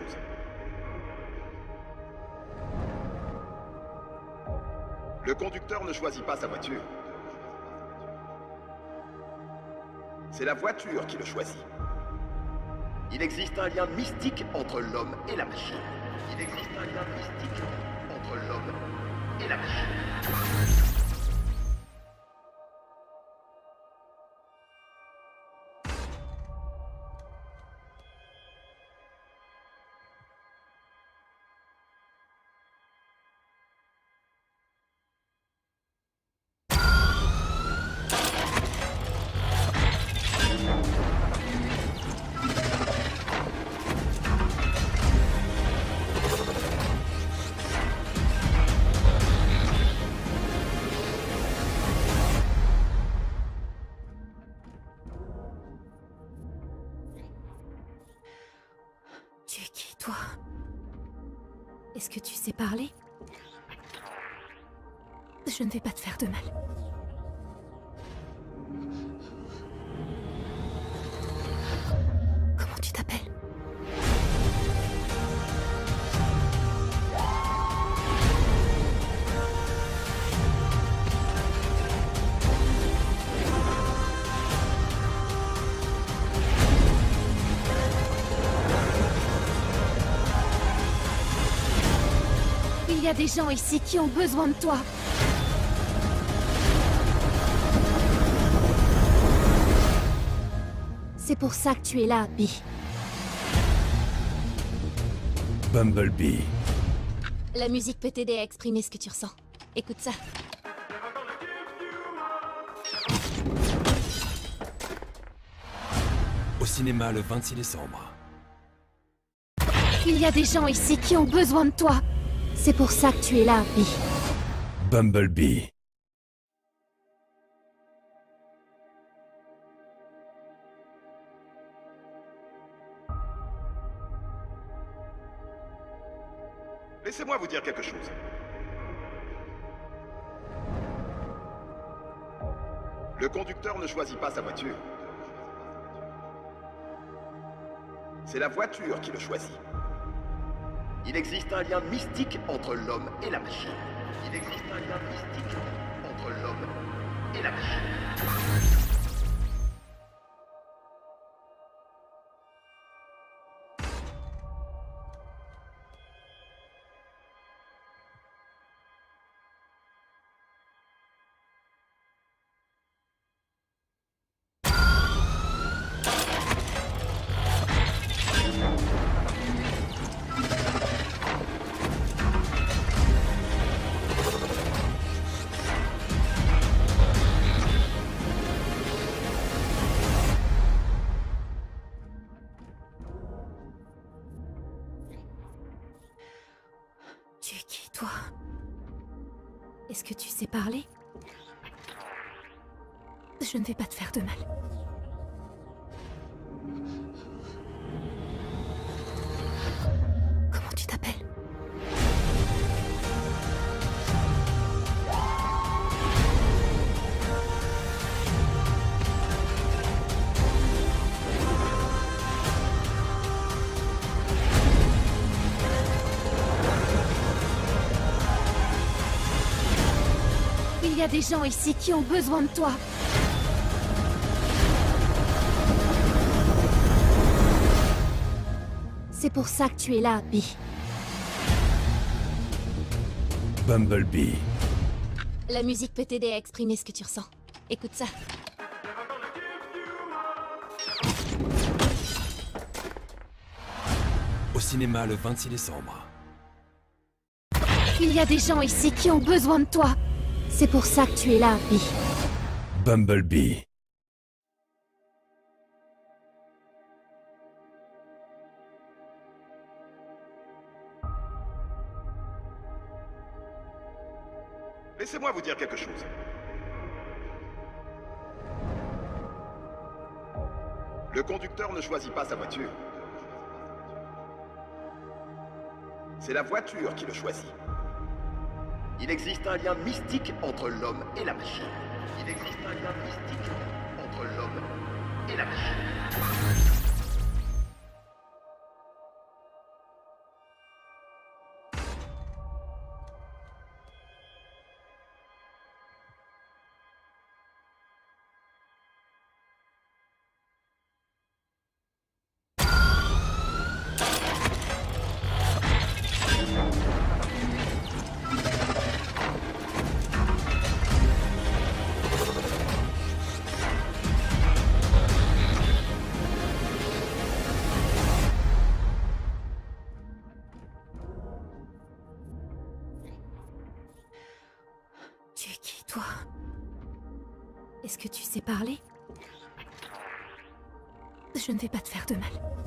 Le conducteur ne choisit pas sa voiture. C'est la voiture qui le choisit. Il existe un lien mystique entre l'homme et la machine. Il existe un lien mystique entre l'homme et la machine. Je ne vais pas te faire de mal. Il y a des gens ici qui ont besoin de toi. C'est pour ça que tu es là, Bee. Bumblebee. La musique peut t'aider à exprimer ce que tu ressens. Écoute ça. Au cinéma le 26 décembre. Il y a des gens ici qui ont besoin de toi. C'est pour ça que tu es là, Bee. Bumblebee. Laissez-moi vous dire quelque chose. Le conducteur ne choisit pas sa voiture. C'est la voiture qui le choisit. Il existe un lien mystique entre l'homme et la machine. Il existe un lien mystique entre l'homme et la machine. Parler? Je ne vais pas te faire de mal. Y a des gens ici qui ont besoin de toi. C'est pour ça que tu es là, Bee. Bumblebee. La musique peut t'aider à exprimer ce que tu ressens. Écoute ça. Au cinéma le 26 décembre. Il y a des gens ici qui ont besoin de toi. C'est pour ça que tu es là, Bee. Bumblebee. Laissez-moi vous dire quelque chose. Le conducteur ne choisit pas sa voiture. C'est la voiture qui le choisit. Il existe un lien mystique entre l'homme et la machine. Il existe un lien mystique entre l'homme et la machine. Je ne vais pas te faire de mal.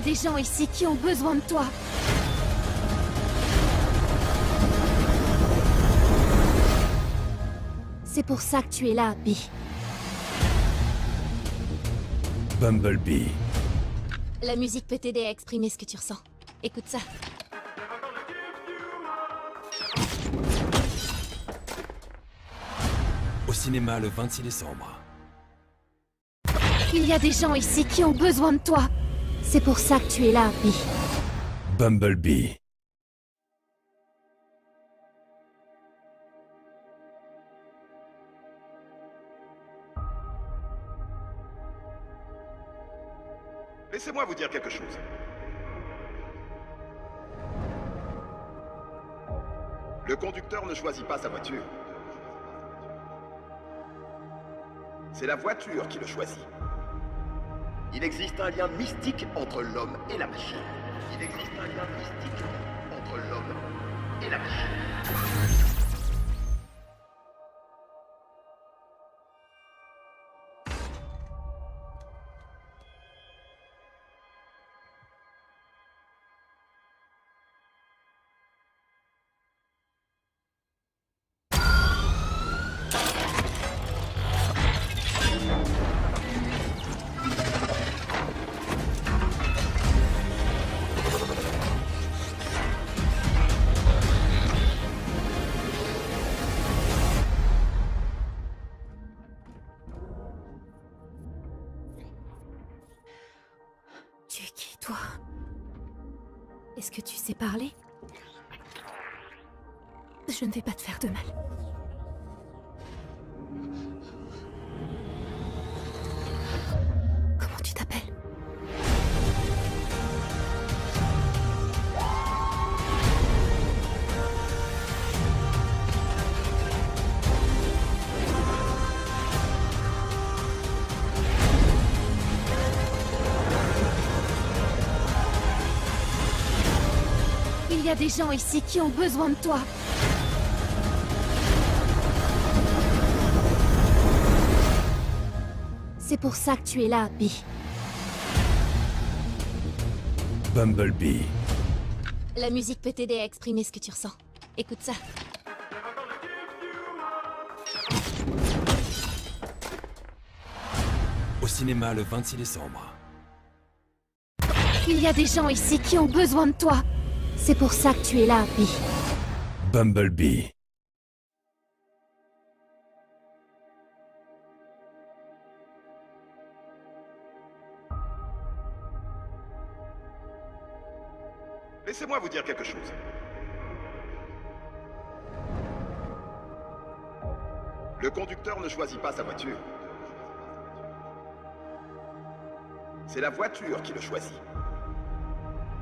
A des gens ici qui ont besoin de toi. C'est pour ça que tu es là, Bee. Bumblebee. La musique peut t'aider à exprimer ce que tu ressens. Écoute ça. Au cinéma le 26 décembre. Il y a des gens ici qui ont besoin de toi. C'est pour ça que tu es là, Bee. Bumblebee. Laissez-moi vous dire quelque chose. Le conducteur ne choisit pas sa voiture. C'est la voiture qui le choisit. Il existe un lien mystique entre l'homme et la machine. Il existe un lien mystique entre l'homme et la machine. Est-ce que tu sais parler? Je ne vais pas te faire de mal. Comment tu t'appelles? Y a des gens ici qui ont besoin de toi. C'est pour ça que tu es là, Bee. Bumblebee. La musique peut t'aider à exprimer ce que tu ressens. Écoute ça. Au cinéma le 26 décembre. Il y a des gens ici qui ont besoin de toi. C'est pour ça que tu es là, Bee. Bumblebee. Laissez-moi vous dire quelque chose. Le conducteur ne choisit pas sa voiture. C'est la voiture qui le choisit.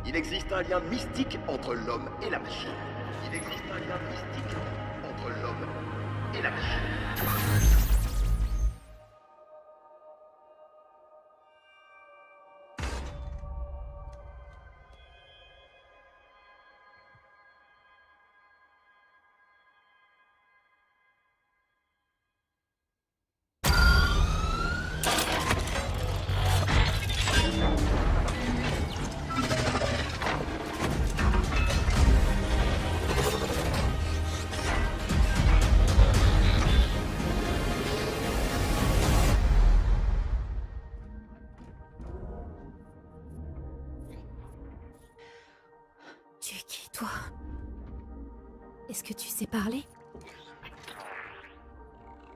Il existe un lien mystique entre l'homme et la machine. Il existe un lien mystique entre l'homme et la machine. Parler?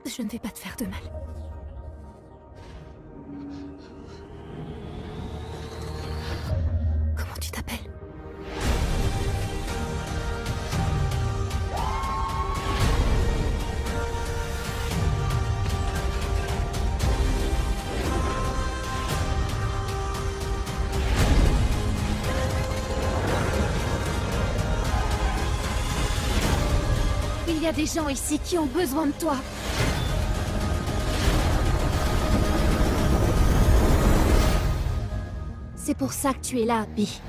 Je ne vais pas te faire de mal. Y a des gens ici qui ont besoin de toi. C'est pour ça que tu es là, Bee.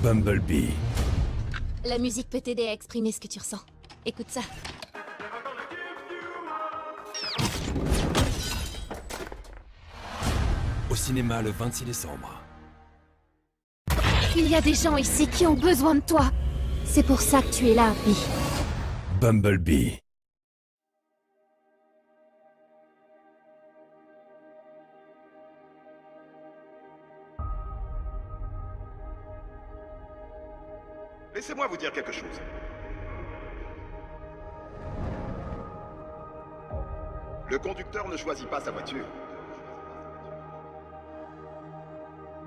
Bumblebee. La musique peut t'aider à exprimer ce que tu ressens. Écoute ça. Au cinéma le 26 décembre. Il y a des gens ici qui ont besoin de toi. C'est pour ça que tu es là, Bee. Bumblebee. Laissez-moi vous dire quelque chose. Le conducteur ne choisit pas sa voiture.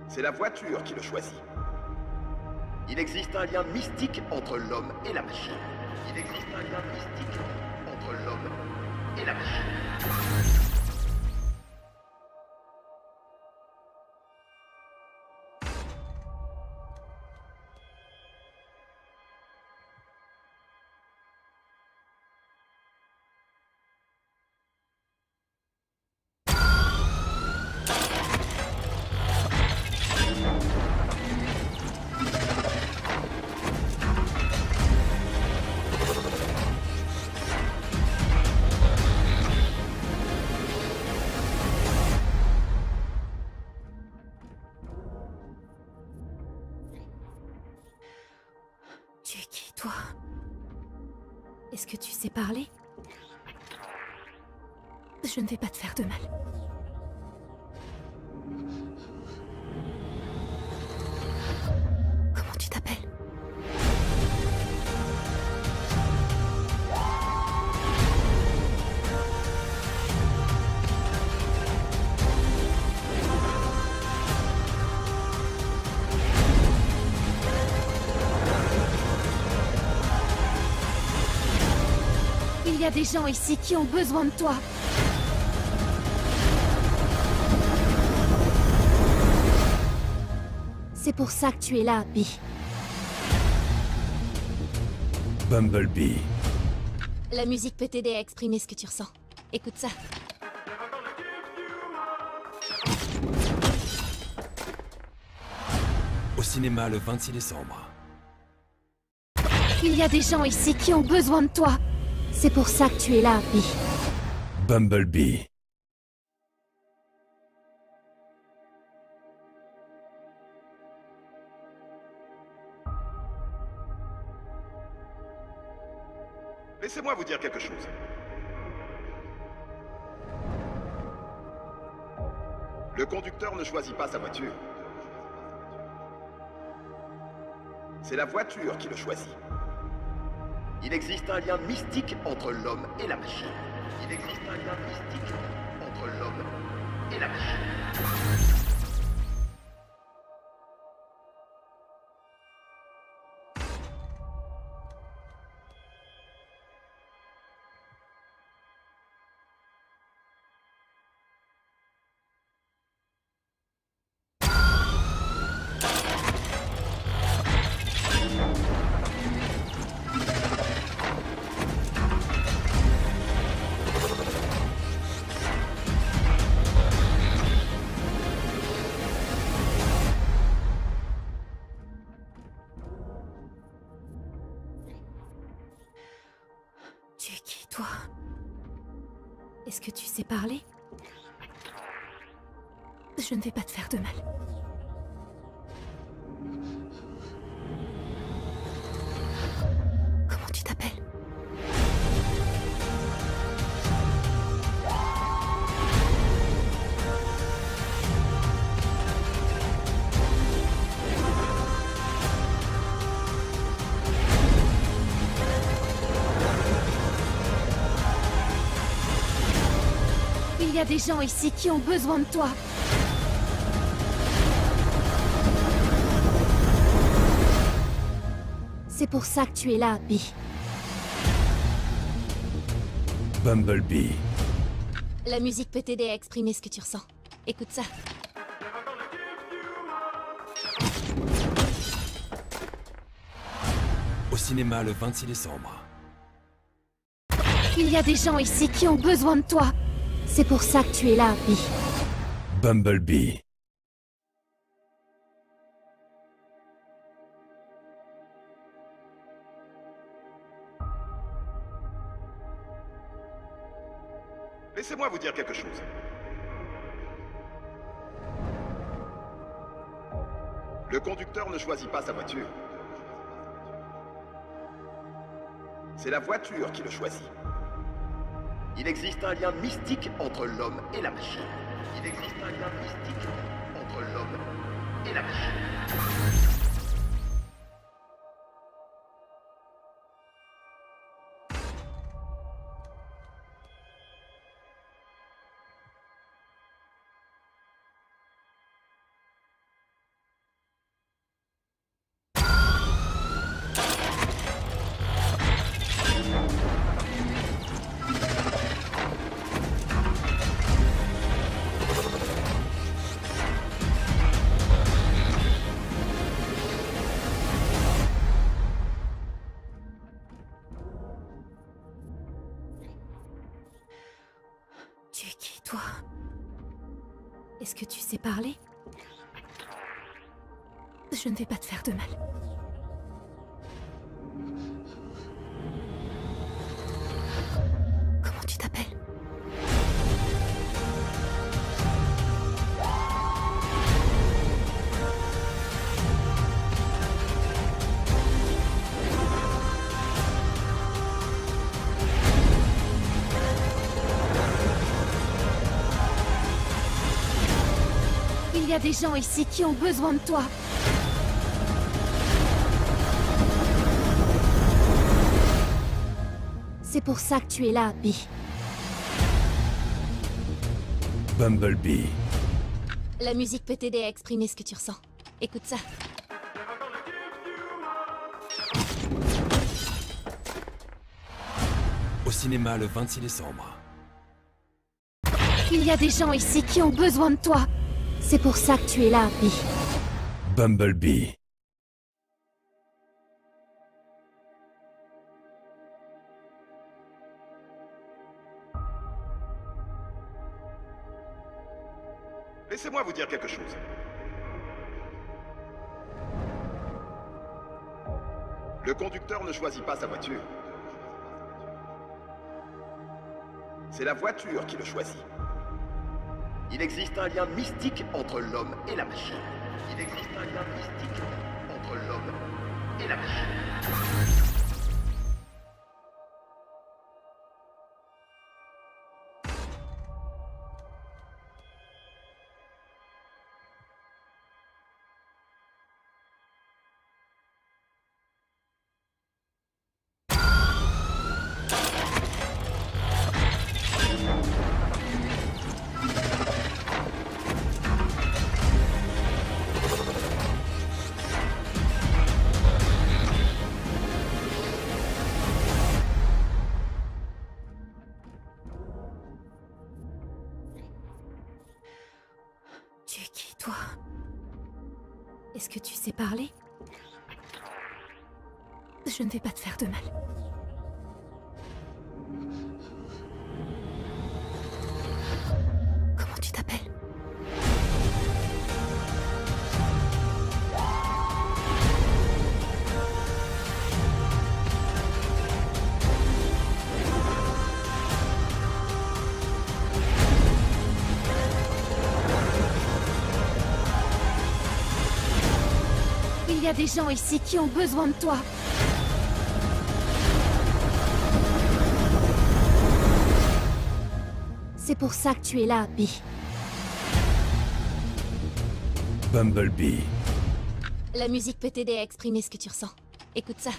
C'est la voiture qui le choisit. Il existe un lien mystique entre l'homme et la machine. Il existe un lien mystique entre l'homme et la machine. Je ne vais pas te faire de mal. A des gens ici qui ont besoin de toi. C'est pour ça que tu es là, Bee. Bumblebee. La musique peut t'aider à exprimer ce que tu ressens. Écoute ça. Au cinéma le 26 décembre. Il y a des gens ici qui ont besoin de toi. C'est pour ça que tu es là, Bee. Bumblebee. Laissez-moi vous dire quelque chose. Le conducteur ne choisit pas sa voiture. C'est la voiture qui le choisit. Il existe un lien mystique entre l'homme et la machine. Il existe un lien mystique entre l'homme et la machine. Je ne vais pas te faire de mal. Y a des gens ici qui ont besoin de toi. C'est pour ça que tu es là, Bee. Bumblebee. La musique peut t'aider à exprimer ce que tu ressens. Écoute ça. Au cinéma le 26 décembre. Il y a des gens ici qui ont besoin de toi. C'est pour ça que tu es là, Bee. Bumblebee. Laissez-moi vous dire quelque chose. Le conducteur ne choisit pas sa voiture. C'est la voiture qui le choisit. Il existe un lien mystique entre l'homme et la machine. Il existe un lien mystique entre l'homme et la machine. Il y a des gens ici qui ont besoin de toi. C'est pour ça que tu es là, Bee. Bumblebee. La musique peut t'aider à exprimer ce que tu ressens. Écoute ça. Au cinéma le 26 décembre. Il y a des gens ici qui ont besoin de toi. C'est pour ça que tu es là, Bee. Bumblebee. Laissez-moi vous dire quelque chose. Le conducteur ne choisit pas sa voiture. C'est la voiture qui le choisit. Il existe un lien mystique entre l'homme et la machine. Il existe un lien mystique entre l'homme et la machine. Parler Je ne vais pas te faire de mal. Y a des gens ici qui ont besoin de toi. C'est pour ça que tu es là, Bee. Bumblebee. La musique peut t'aider à exprimer ce que tu ressens. Écoute ça.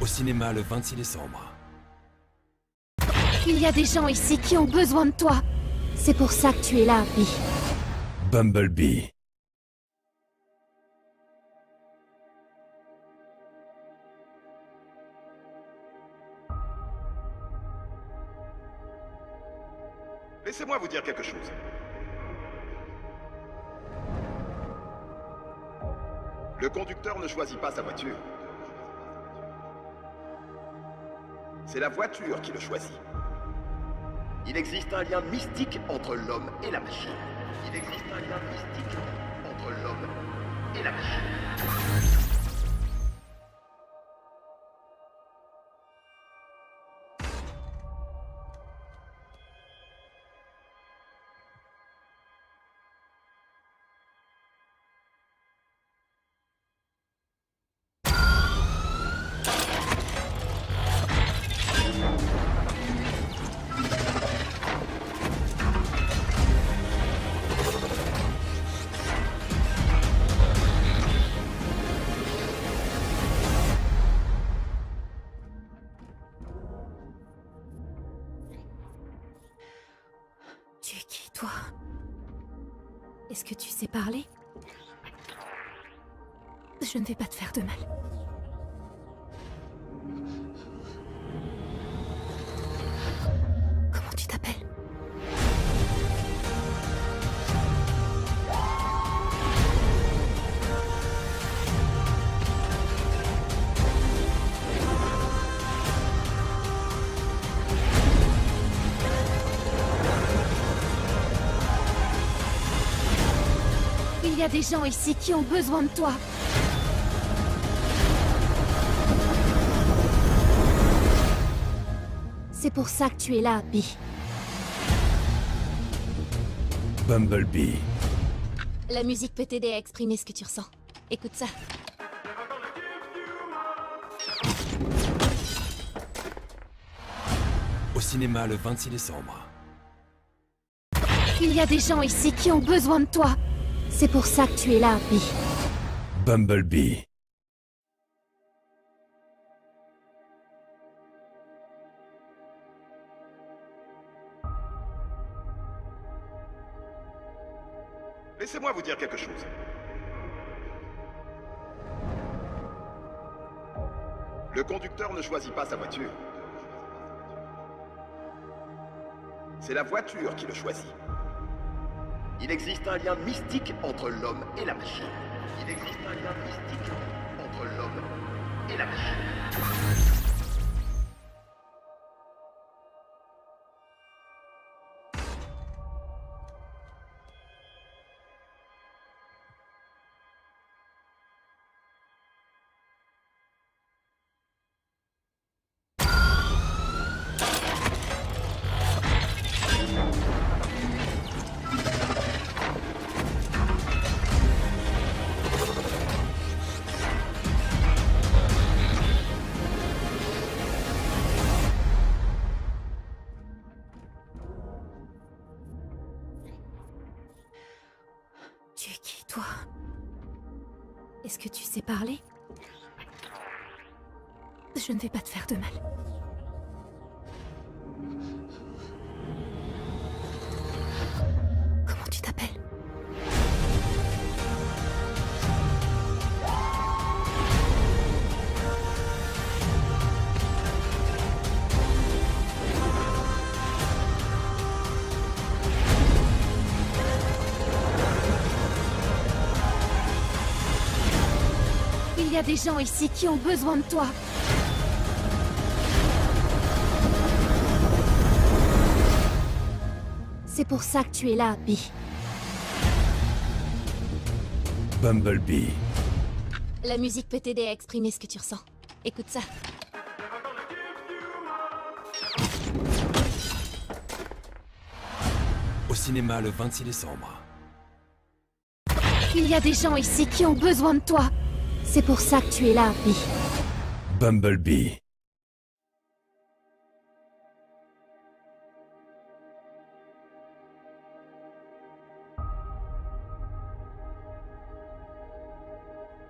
Au cinéma le 26 décembre. Il y a des gens ici qui ont besoin de toi. C'est pour ça que tu es là, Bee. Bumblebee. Laissez-moi vous dire quelque chose. Le conducteur ne choisit pas sa voiture. C'est la voiture qui le choisit. Il existe un lien mystique entre l'homme et la machine. Il existe un lien mystique entre l'homme et la machine. Que tu sais parler Je ne vais pas te faire de mal. Comment tu t'appelles? A des gens ici qui ont besoin de toi. C'est pour ça que tu es là, Bee. Bumblebee. La musique peut t'aider à exprimer ce que tu ressens. Écoute ça. Au cinéma le 26 décembre. Il y a des gens ici qui ont besoin de toi. C'est pour ça que tu es là, Bee. Bumblebee. Laissez-moi vous dire quelque chose. Le conducteur ne choisit pas sa voiture. C'est la voiture qui le choisit. Il existe un lien mystique entre l'homme et la machine. Il existe un lien mystique entre l'homme et la machine. Je ne vais pas te faire de mal. Il y a des gens ici qui ont besoin de toi. C'est pour ça que tu es là, Bee. Bumblebee. La musique peut t'aider à exprimer ce que tu ressens. Écoute ça. Au cinéma le 26 décembre. Il y a des gens ici qui ont besoin de toi. C'est pour ça que tu es là, Bee. Bumblebee.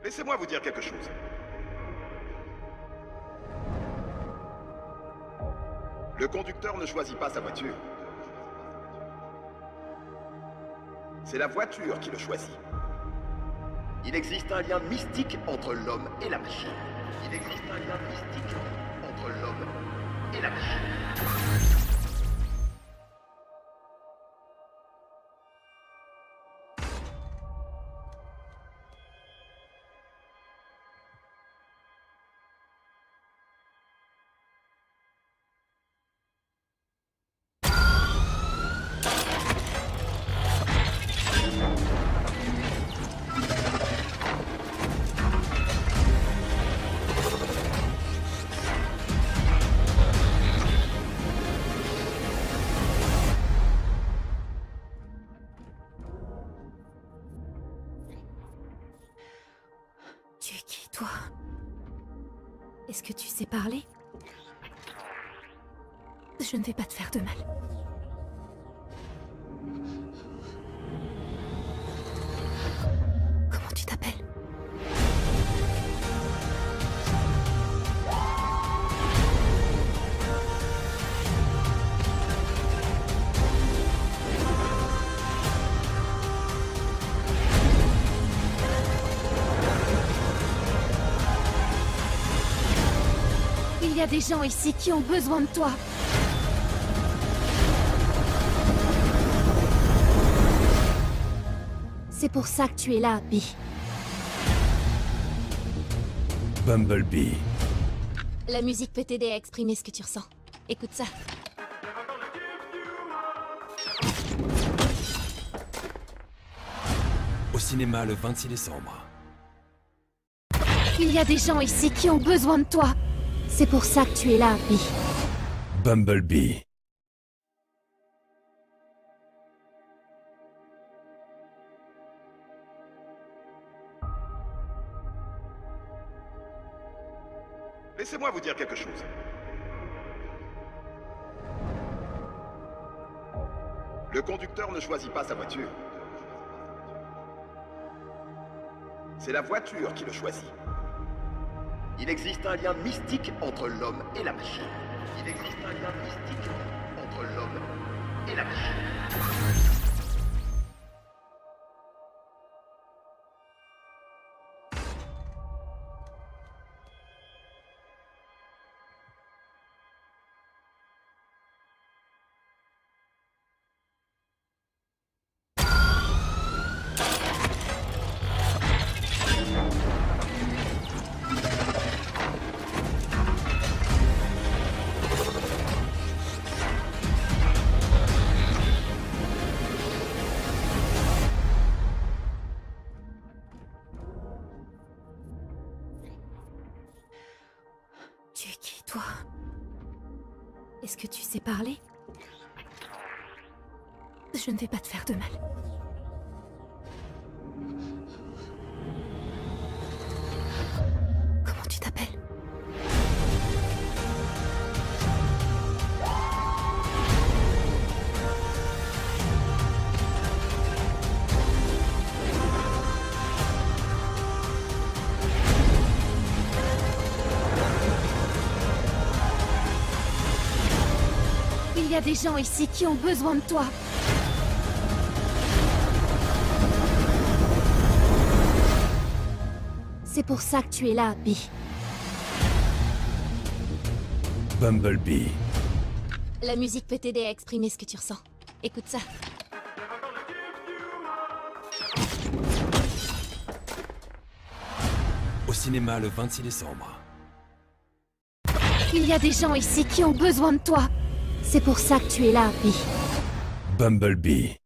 Laissez-moi vous dire quelque chose. Le conducteur ne choisit pas sa voiture. C'est la voiture qui le choisit. Il existe un lien mystique entre l'homme et la machine. Il existe un lien mystique entre l'homme et la machine. Parler Je ne vais pas te faire de mal. Des gens ici qui ont besoin de toi. C'est pour ça que tu es là, Bee. Bumblebee. La musique peut t'aider à exprimer ce que tu ressens. Écoute ça. Au cinéma le 26 décembre. Il y a des gens ici qui ont besoin de toi. C'est pour ça que tu es là, Bee. Bumblebee. Laissez-moi vous dire quelque chose. Le conducteur ne choisit pas sa voiture. C'est la voiture qui le choisit. Il existe un lien mystique entre l'homme et la machine. Il existe un lien mystique entre l'homme et la machine. A des gens ici qui ont besoin de toi. C'est pour ça que tu es là, Bee. Bumblebee. La musique peut t'aider à exprimer ce que tu ressens. Écoute ça. Au cinéma le 26 décembre. Il y a des gens ici qui ont besoin de toi. C'est pour ça que tu es là, Bee. Bumblebee.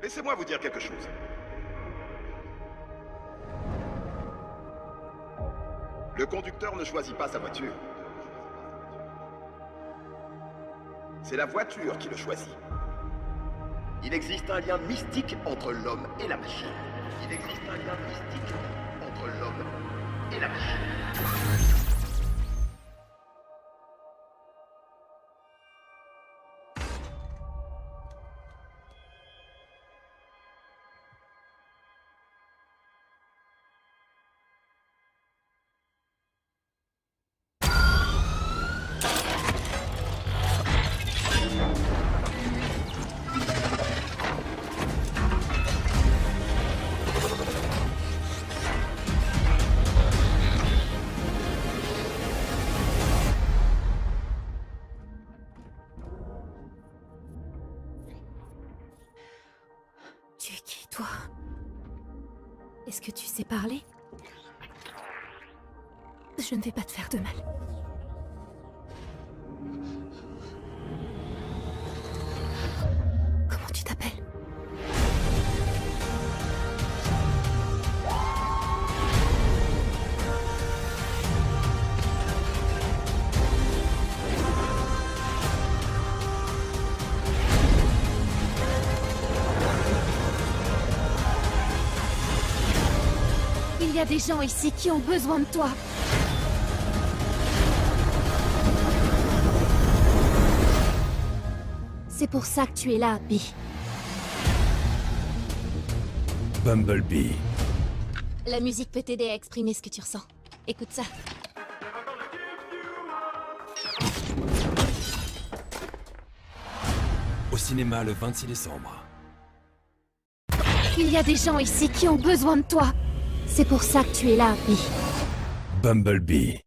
Laissez-moi vous dire quelque chose. Le conducteur ne choisit pas sa voiture. C'est la voiture qui le choisit. Il existe un lien mystique entre l'homme et la machine. Il existe un lien mystique entre l'homme et la machine. Y a des gens ici qui ont besoin de toi. C'est pour ça que tu es là, Bee. Bumblebee. La musique peut t'aider à exprimer ce que tu ressens. Écoute ça. Au cinéma le 26 décembre. Il y a des gens ici qui ont besoin de toi. C'est pour ça que tu es là, Bee. Bumblebee.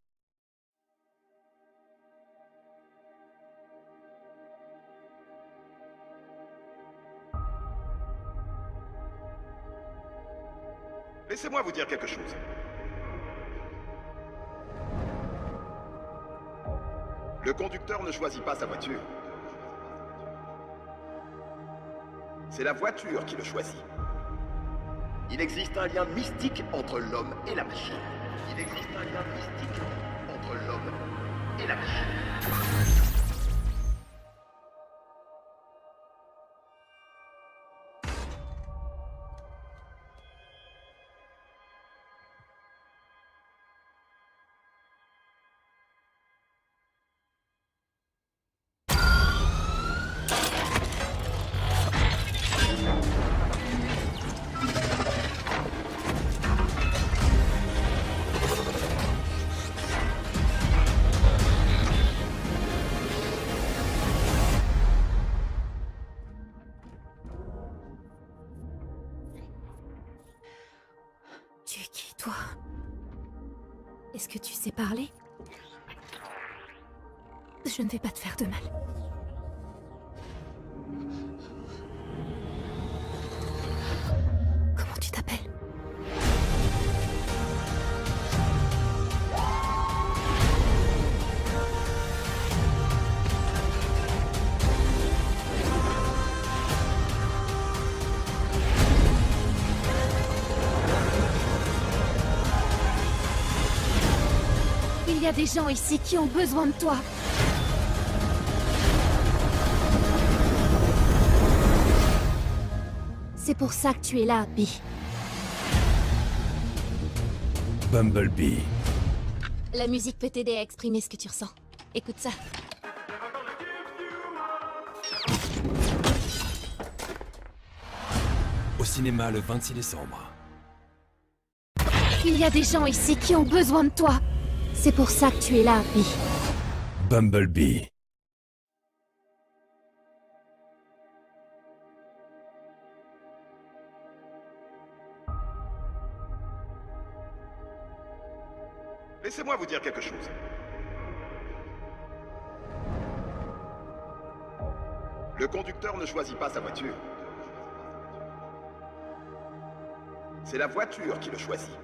Laissez-moi vous dire quelque chose. Le conducteur ne choisit pas sa voiture. C'est la voiture qui le choisit. Il existe un lien mystique entre l'homme et la machine. Il existe un lien mystique entre l'homme et la machine. Je ne vais pas te faire de mal. A des gens ici qui ont besoin de toi. C'est pour ça que tu es là, Bee. Bumblebee. La musique peut t'aider à exprimer ce que tu ressens. Écoute ça. Au cinéma le 26 décembre. Il y a des gens ici qui ont besoin de toi. C'est pour ça que tu es là, Bee. Bumblebee. Laissez-moi vous dire quelque chose. Le conducteur ne choisit pas sa voiture. C'est la voiture qui le choisit.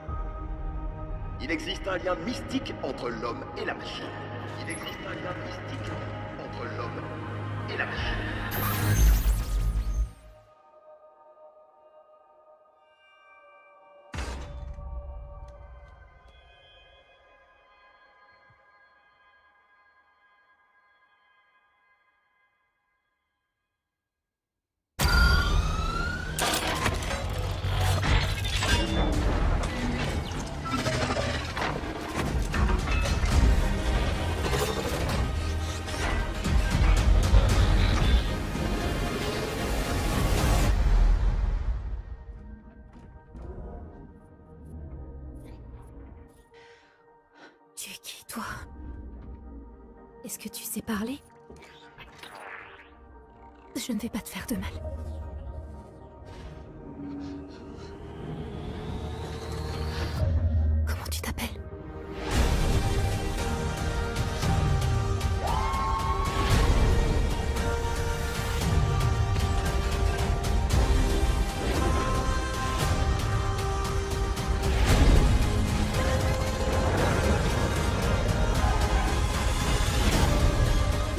Il existe un lien mystique entre l'homme et la machine. Il existe un lien mystique entre l'homme et la machine. Que tu sais parler Je ne vais pas te faire de mal.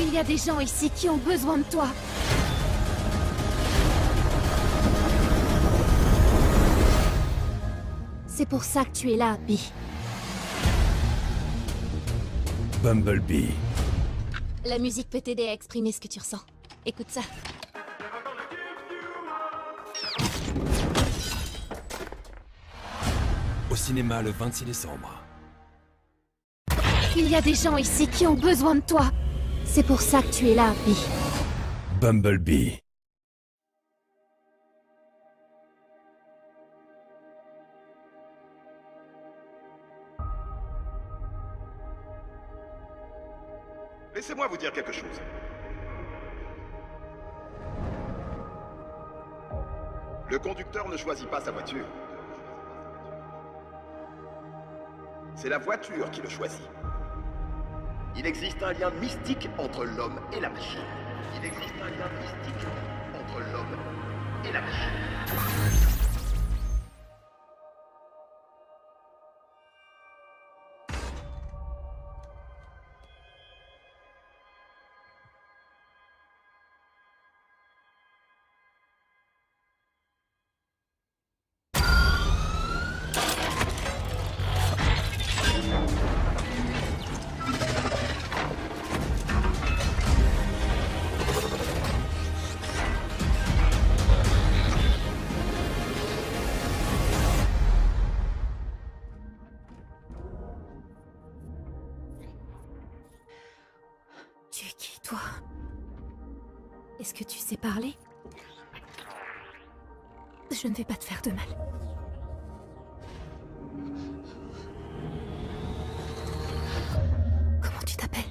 Il y a des gens ici qui ont besoin de toi. C'est pour ça que tu es là, Bee. Bumblebee. La musique peut t'aider à exprimer ce que tu ressens. Écoute ça. Au cinéma le 26 décembre. Il y a des gens ici qui ont besoin de toi. C'est pour ça que tu es là, Bee. Bumblebee. Laissez-moi vous dire quelque chose. Le conducteur ne choisit pas sa voiture. C'est la voiture qui le choisit. Il existe un lien mystique entre l'homme et la machine. Il existe un lien mystique entre l'homme et la machine. Je ne vais pas te faire de mal. Comment tu t'appelles?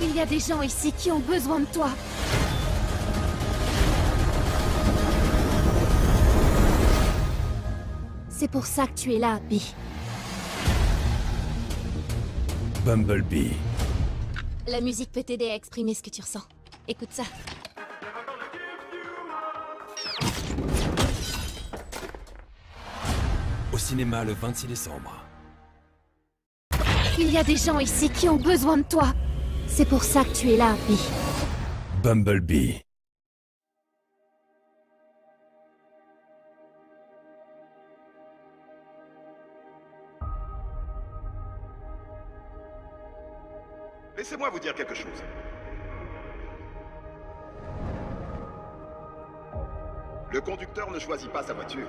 Il y a des gens ici qui ont besoin de toi. C'est pour ça que tu es là, Bee. Bumblebee. La musique peut t'aider à exprimer ce que tu ressens. Écoute ça. Au cinéma le 26 décembre. Il y a des gens ici qui ont besoin de toi. C'est pour ça que tu es là, Bee. Bumblebee. Laissez-moi vous dire quelque chose. Le conducteur ne choisit pas sa voiture.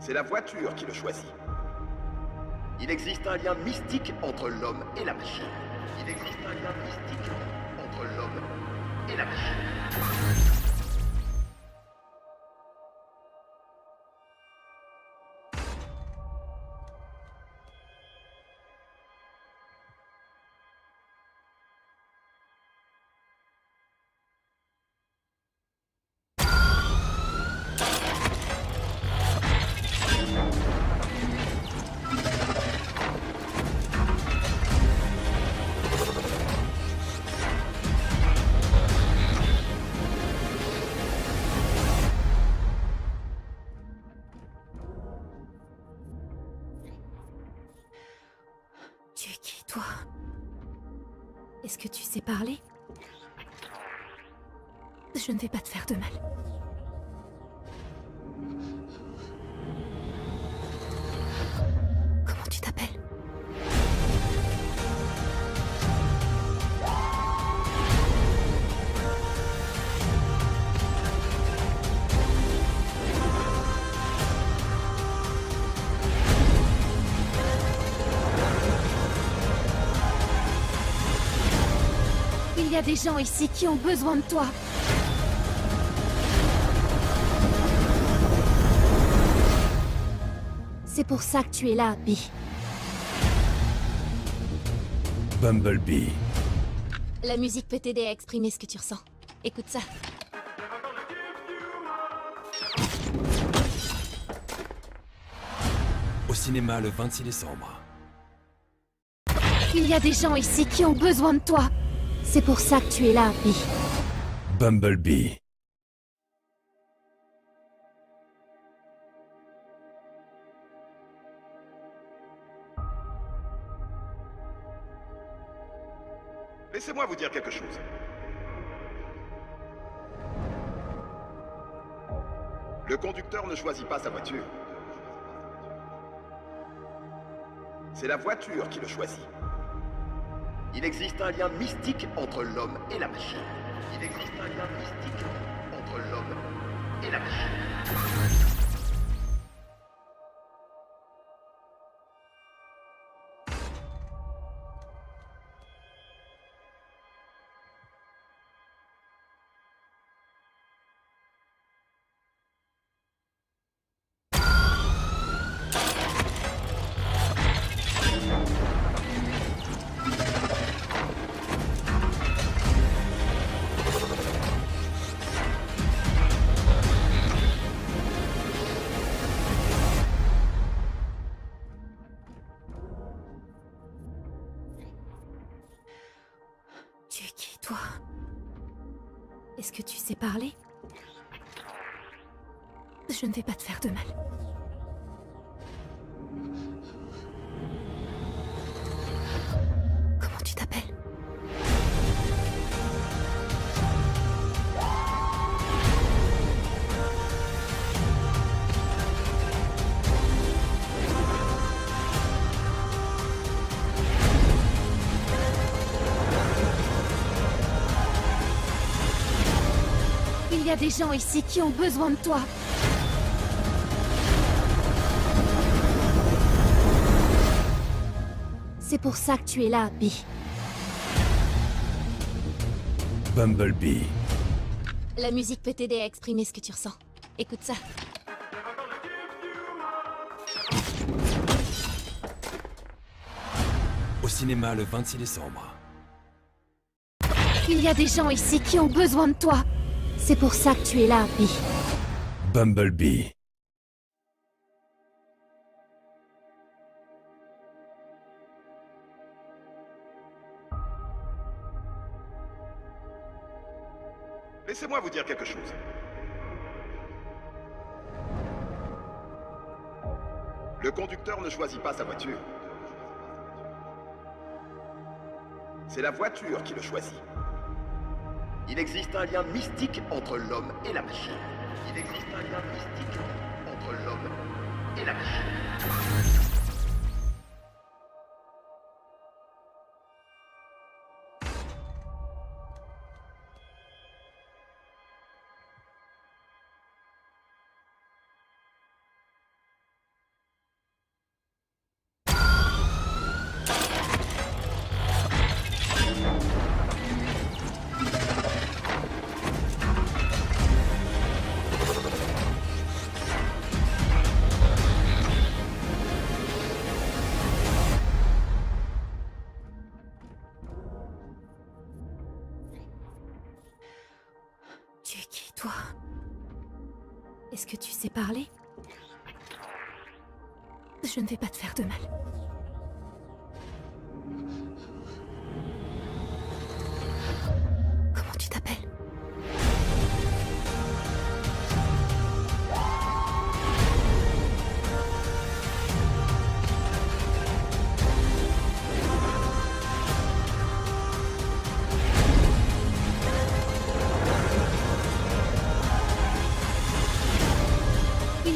C'est la voiture qui le choisit. Il existe un lien mystique entre l'homme et la machine. Il existe un lien mystique entre l'homme et la machine. Est-ce que tu sais parler? Je ne vais pas te faire de mal. Y a des gens ici qui ont besoin de toi. C'est pour ça que tu es là, Bee. Bumblebee. La musique peut t'aider à exprimer ce que tu ressens. Écoute ça. Au cinéma le 26 décembre. Il y a des gens ici qui ont besoin de toi. C'est pour ça que tu es là, Bee. Bumblebee. Laissez-moi vous dire quelque chose. conducteur ne choisit pas sa voiture. C'est la voiture qui le choisit. Il existe un lien mystique entre l'homme et la machine. Il existe un lien mystique entre l'homme et la machine. Que y a des gens ici qui ont besoin de toi. C'est pour ça que tu es là, Bee. Bumblebee. La musique peut t'aider à exprimer ce que tu ressens. Écoute ça. Au cinéma le 26 décembre. Il y a des gens ici qui ont besoin de toi. C'est pour ça que tu es là, Bee. Bumblebee. Laissez-moi vous dire quelque chose. Le conducteur ne choisit pas sa voiture. C'est la voiture qui le choisit. Il existe un lien mystique entre l'homme et la machine. Il existe un lien mystique entre l'homme et la machine. Est-ce que tu sais parler? Je ne vais pas te faire de mal. Comment tu t'appelles?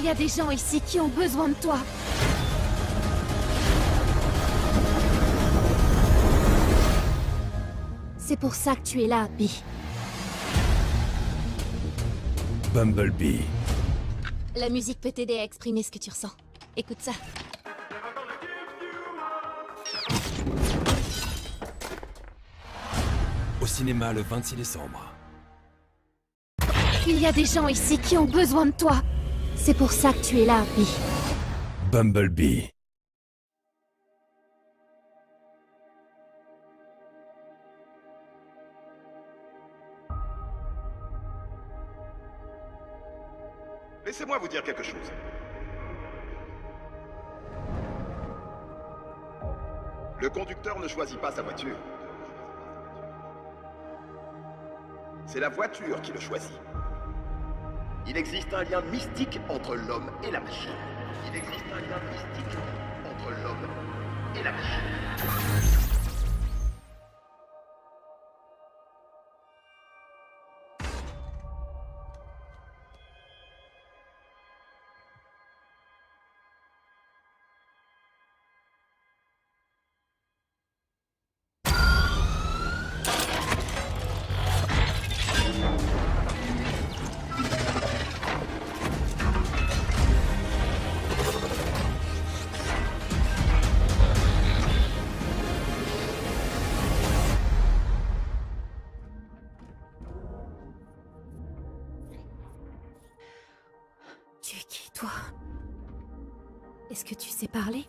Il y a des gens ici qui ont besoin de toi. C'est pour ça que tu es là, Bee. Bumblebee. La musique peut t'aider à exprimer ce que tu ressens. Écoute ça. Au cinéma le 26 décembre. Il y a des gens ici qui ont besoin de toi. C'est pour ça que tu es là, Bee. Bumblebee. Laissez-moi vous dire quelque chose. Le conducteur ne choisit pas sa voiture. C'est la voiture qui le choisit. Il existe un lien mystique entre l'homme et la machine. Il existe un lien mystique entre l'homme et la machine. Parler?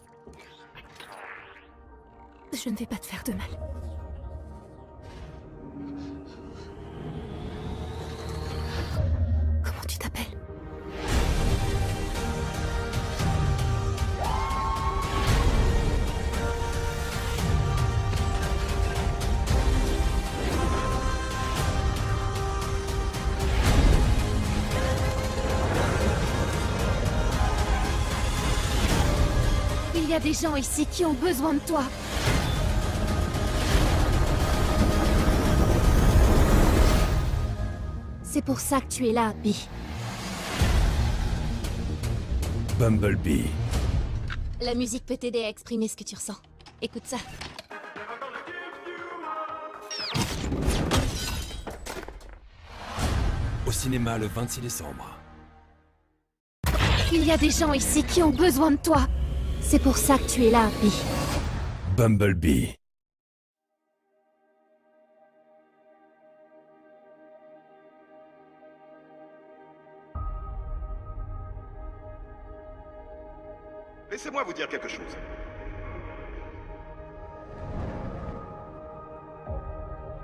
Je ne vais pas te faire de mal. Y a des gens ici qui ont besoin de toi. C'est pour ça que tu es là, Bee. Bumblebee. La musique peut t'aider à exprimer ce que tu ressens. Écoute ça. Au cinéma le 26 décembre. Il y a des gens ici qui ont besoin de toi. C'est pour ça que tu es là, Bee. Bumblebee. Laissez-moi vous dire quelque chose.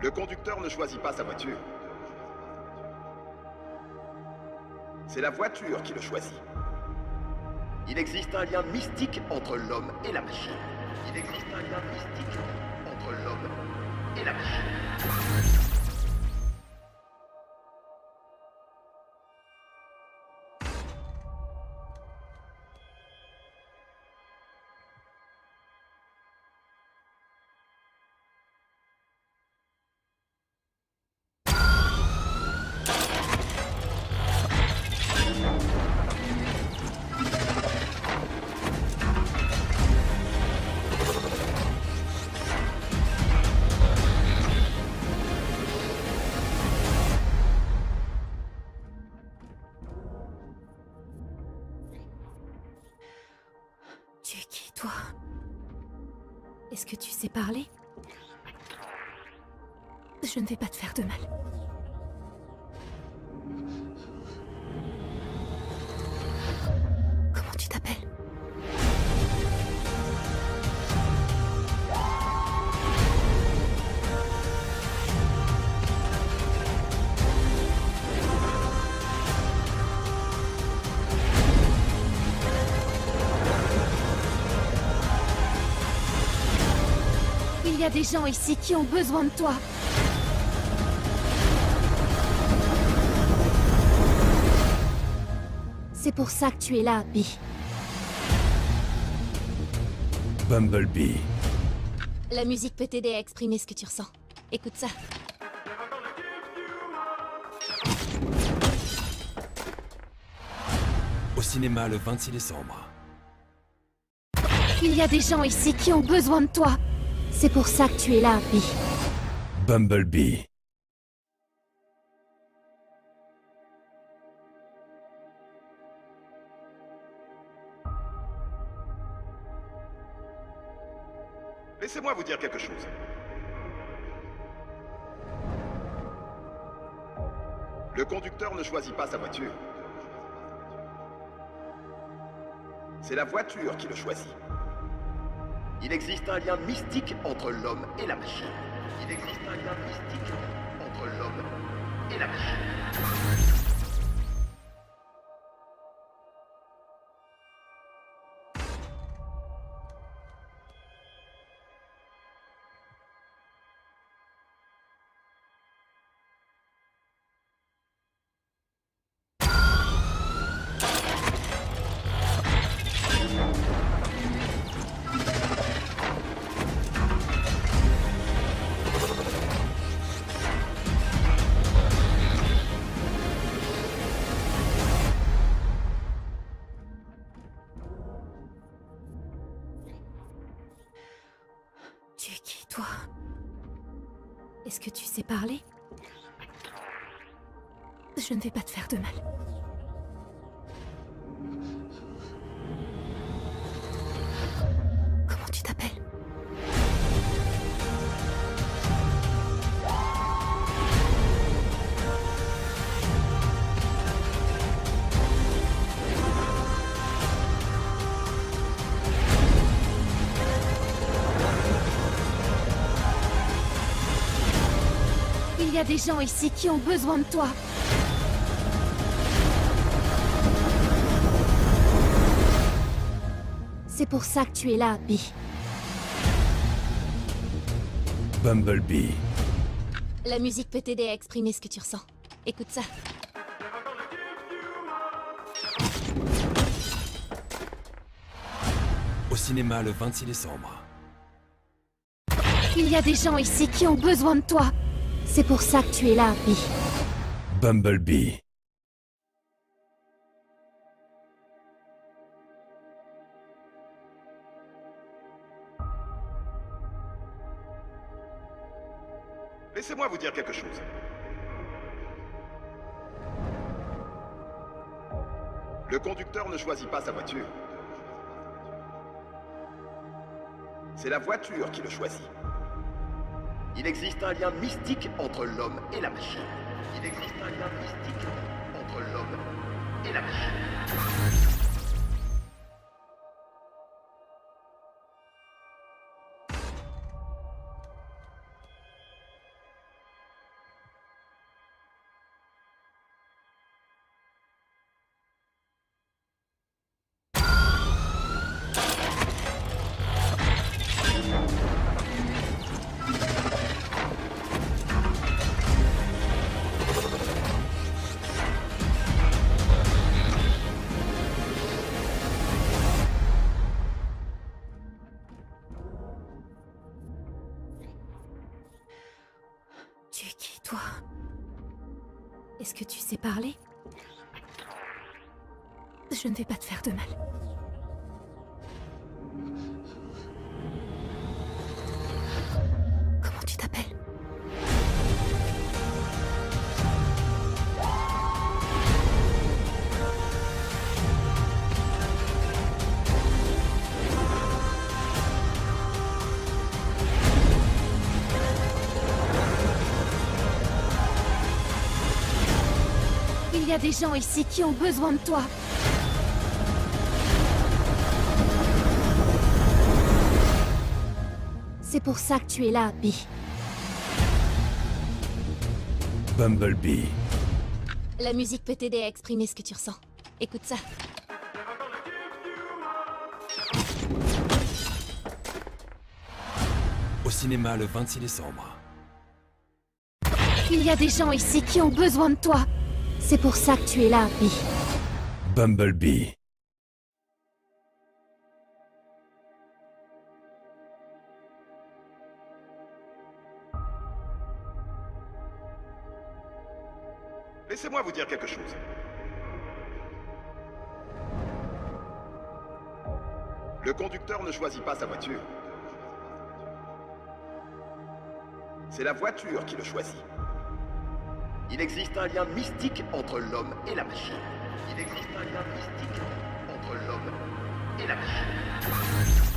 Le conducteur ne choisit pas sa voiture. C'est la voiture qui le choisit. Il existe un lien mystique entre l'homme et la machine. Il existe un lien mystique entre l'homme et la machine. A des gens ici qui ont besoin de toi. C'est pour ça que tu es là, Bee. Bumblebee. La musique peut t'aider à exprimer ce que tu ressens. Écoute ça. Au cinéma le 26 décembre. Il y a des gens ici qui ont besoin de toi. C'est pour ça que tu es là, Bee. Bumblebee. Laissez-moi vous dire quelque chose. Le conducteur ne choisit pas sa voiture. C'est la voiture qui le choisit. Il existe un lien mystique entre l'homme et la machine. Il existe un lien mystique entre l'homme et la machine. Je ne vais pas te faire de mal. Comment tu t'appelles? Il y a des gens ici qui ont besoin de toi. Pour ça que tu es là, Bee. Bumblebee. La musique peut t'aider à exprimer ce que tu ressens. Écoute ça. Au cinéma le 26 décembre. Il y a des gens ici qui ont besoin de toi. C'est pour ça que tu es là, Bee. Bumblebee. Dire quelque chose. Le conducteur ne choisit pas sa voiture. C'est la voiture qui le choisit. Il existe un lien mystique entre l'homme et la machine. Il existe un lien mystique entre l'homme et la machine. Y a des gens ici qui ont besoin de toi. C'est pour ça que tu es là, Bee. Bumblebee. La musique peut t'aider à exprimer ce que tu ressens. Écoute ça. Au cinéma le 26 décembre. Il y a des gens ici qui ont besoin de toi. C'est pour ça que tu es là, Bee. Bumblebee. Laissez-moi vous dire quelque chose. Le conducteur ne choisit pas sa voiture. C'est la voiture qui le choisit. Il existe un lien mystique entre l'homme et la machine. Il existe un lien mystique entre l'homme et la machine.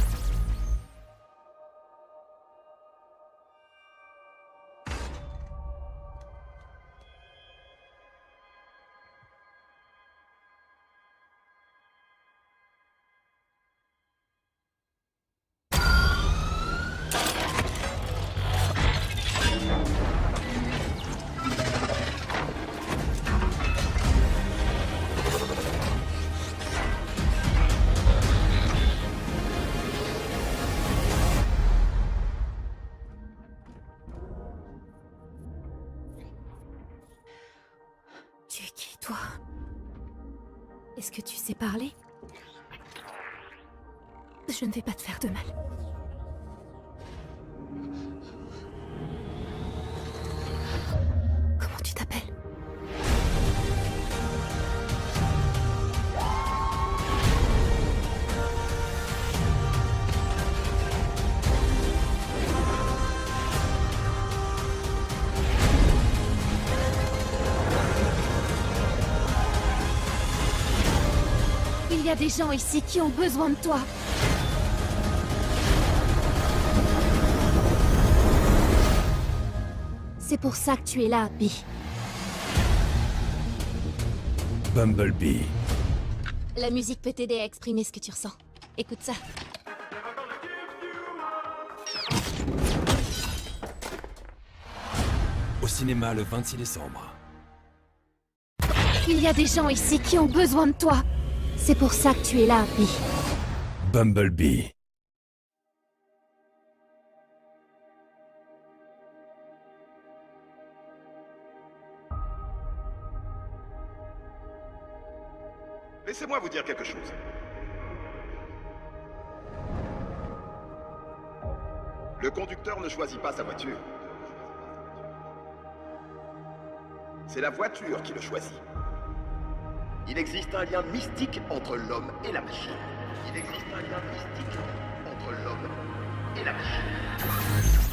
Je ne vais pas te faire de mal. A des gens ici qui ont besoin de toi. C'est pour ça que tu es là, Bee. Bumblebee. La musique peut t'aider à exprimer ce que tu ressens. Écoute ça. Au cinéma le 26 décembre. Il y a des gens ici qui ont besoin de toi. C'est pour ça que tu es là, Bee. Bumblebee. Laissez-moi vous dire quelque chose. Le conducteur ne choisit pas sa voiture. C'est la voiture qui le choisit. Il existe un lien mystique entre l'homme et la machine. Il existe un lien mystique entre l'homme et la machine.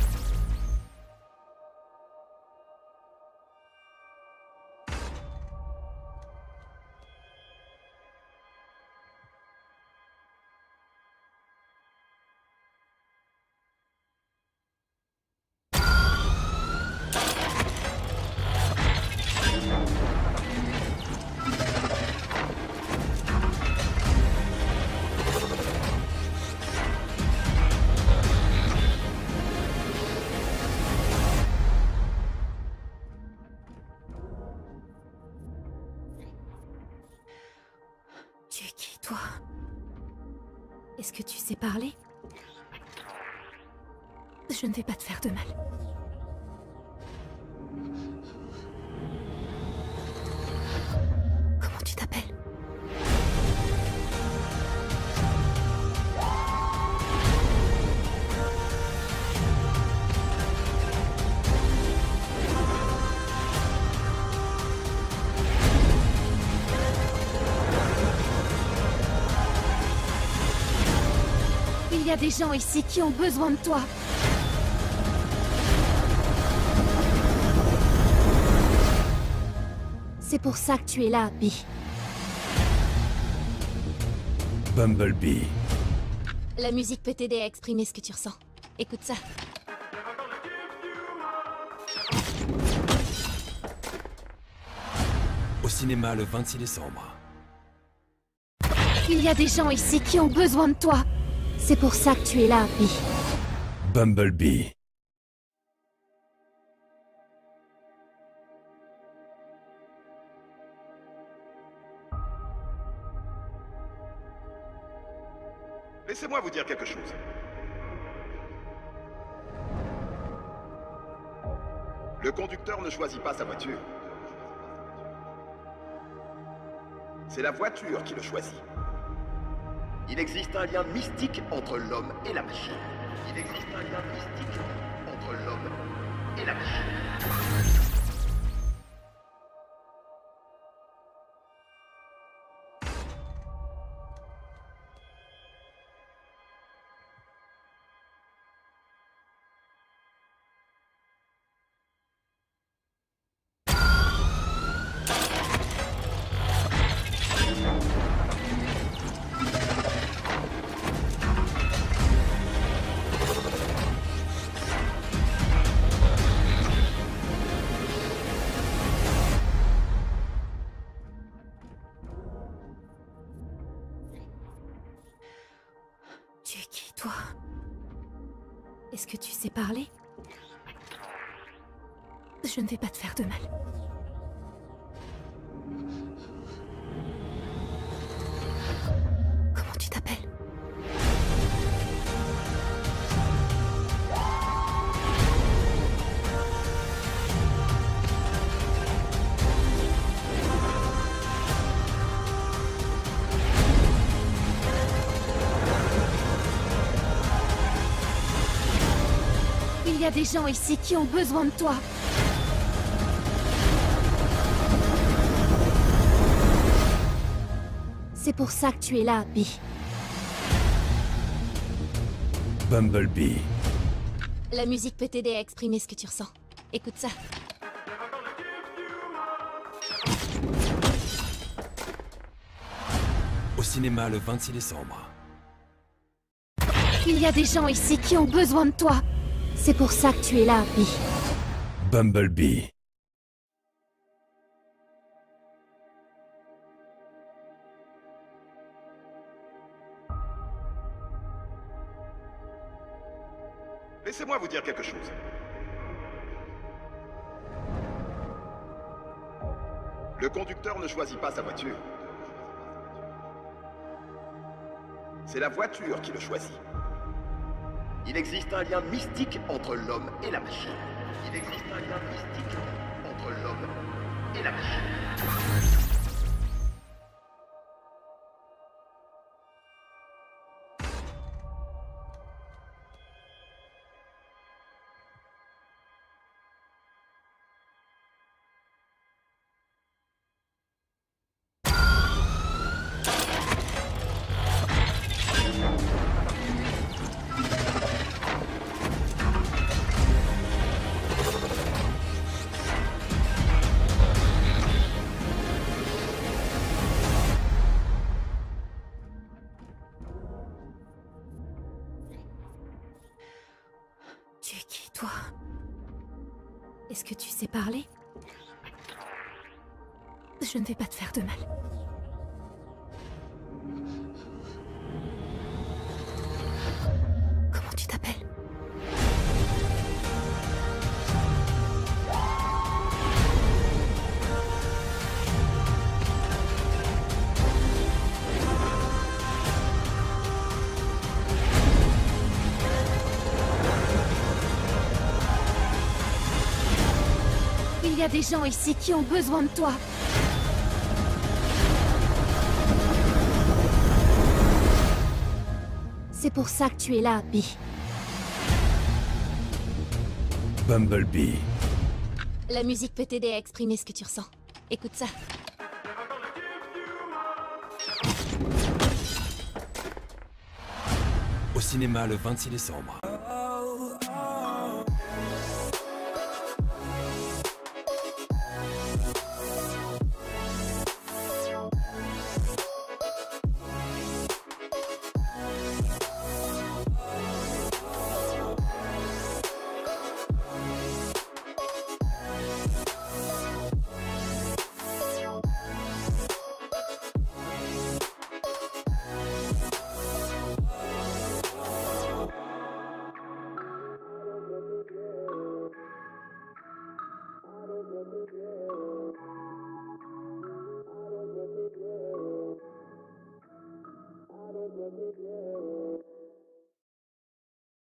Que tu sais parler Je ne vais pas te faire de mal. Comment tu t'appelles? Y a des gens ici qui ont besoin de toi. C'est pour ça que tu es là, Bee. Bumblebee. La musique peut t'aider à exprimer ce que tu ressens. Écoute ça. Au cinéma le 26 décembre. Il y a des gens ici qui ont besoin de toi. C'est pour ça que tu es là, Bee. Bumblebee. Laissez-moi vous dire quelque chose. Le conducteur ne choisit pas sa voiture. C'est la voiture qui le choisit. Il existe un lien mystique entre l'homme et la machine. Il existe un lien mystique entre l'homme et la machine. Est-ce que tu sais parler? Je ne vais pas te faire de mal. A des gens ici qui ont besoin de toi. C'est pour ça que tu es là, Bee. Bumblebee. La musique peut t'aider à exprimer ce que tu ressens. Écoute ça. Au cinéma le 26 décembre. Il y a des gens ici qui ont besoin de toi. C'est pour ça que tu es là, Bee. Bumblebee. Laissez-moi vous dire quelque chose. Le conducteur ne choisit pas sa voiture. C'est la voiture qui le choisit. Il existe un lien mystique entre l'homme et la machine. Il existe un lien mystique entre l'homme et la machine. Je ne vais pas te faire y a des gens ici qui ont besoin de toi. C'est pour ça que tu es là, Bee. Bumblebee. La musique peut t'aider à exprimer ce que tu ressens. Écoute ça. Au cinéma le 26 décembre.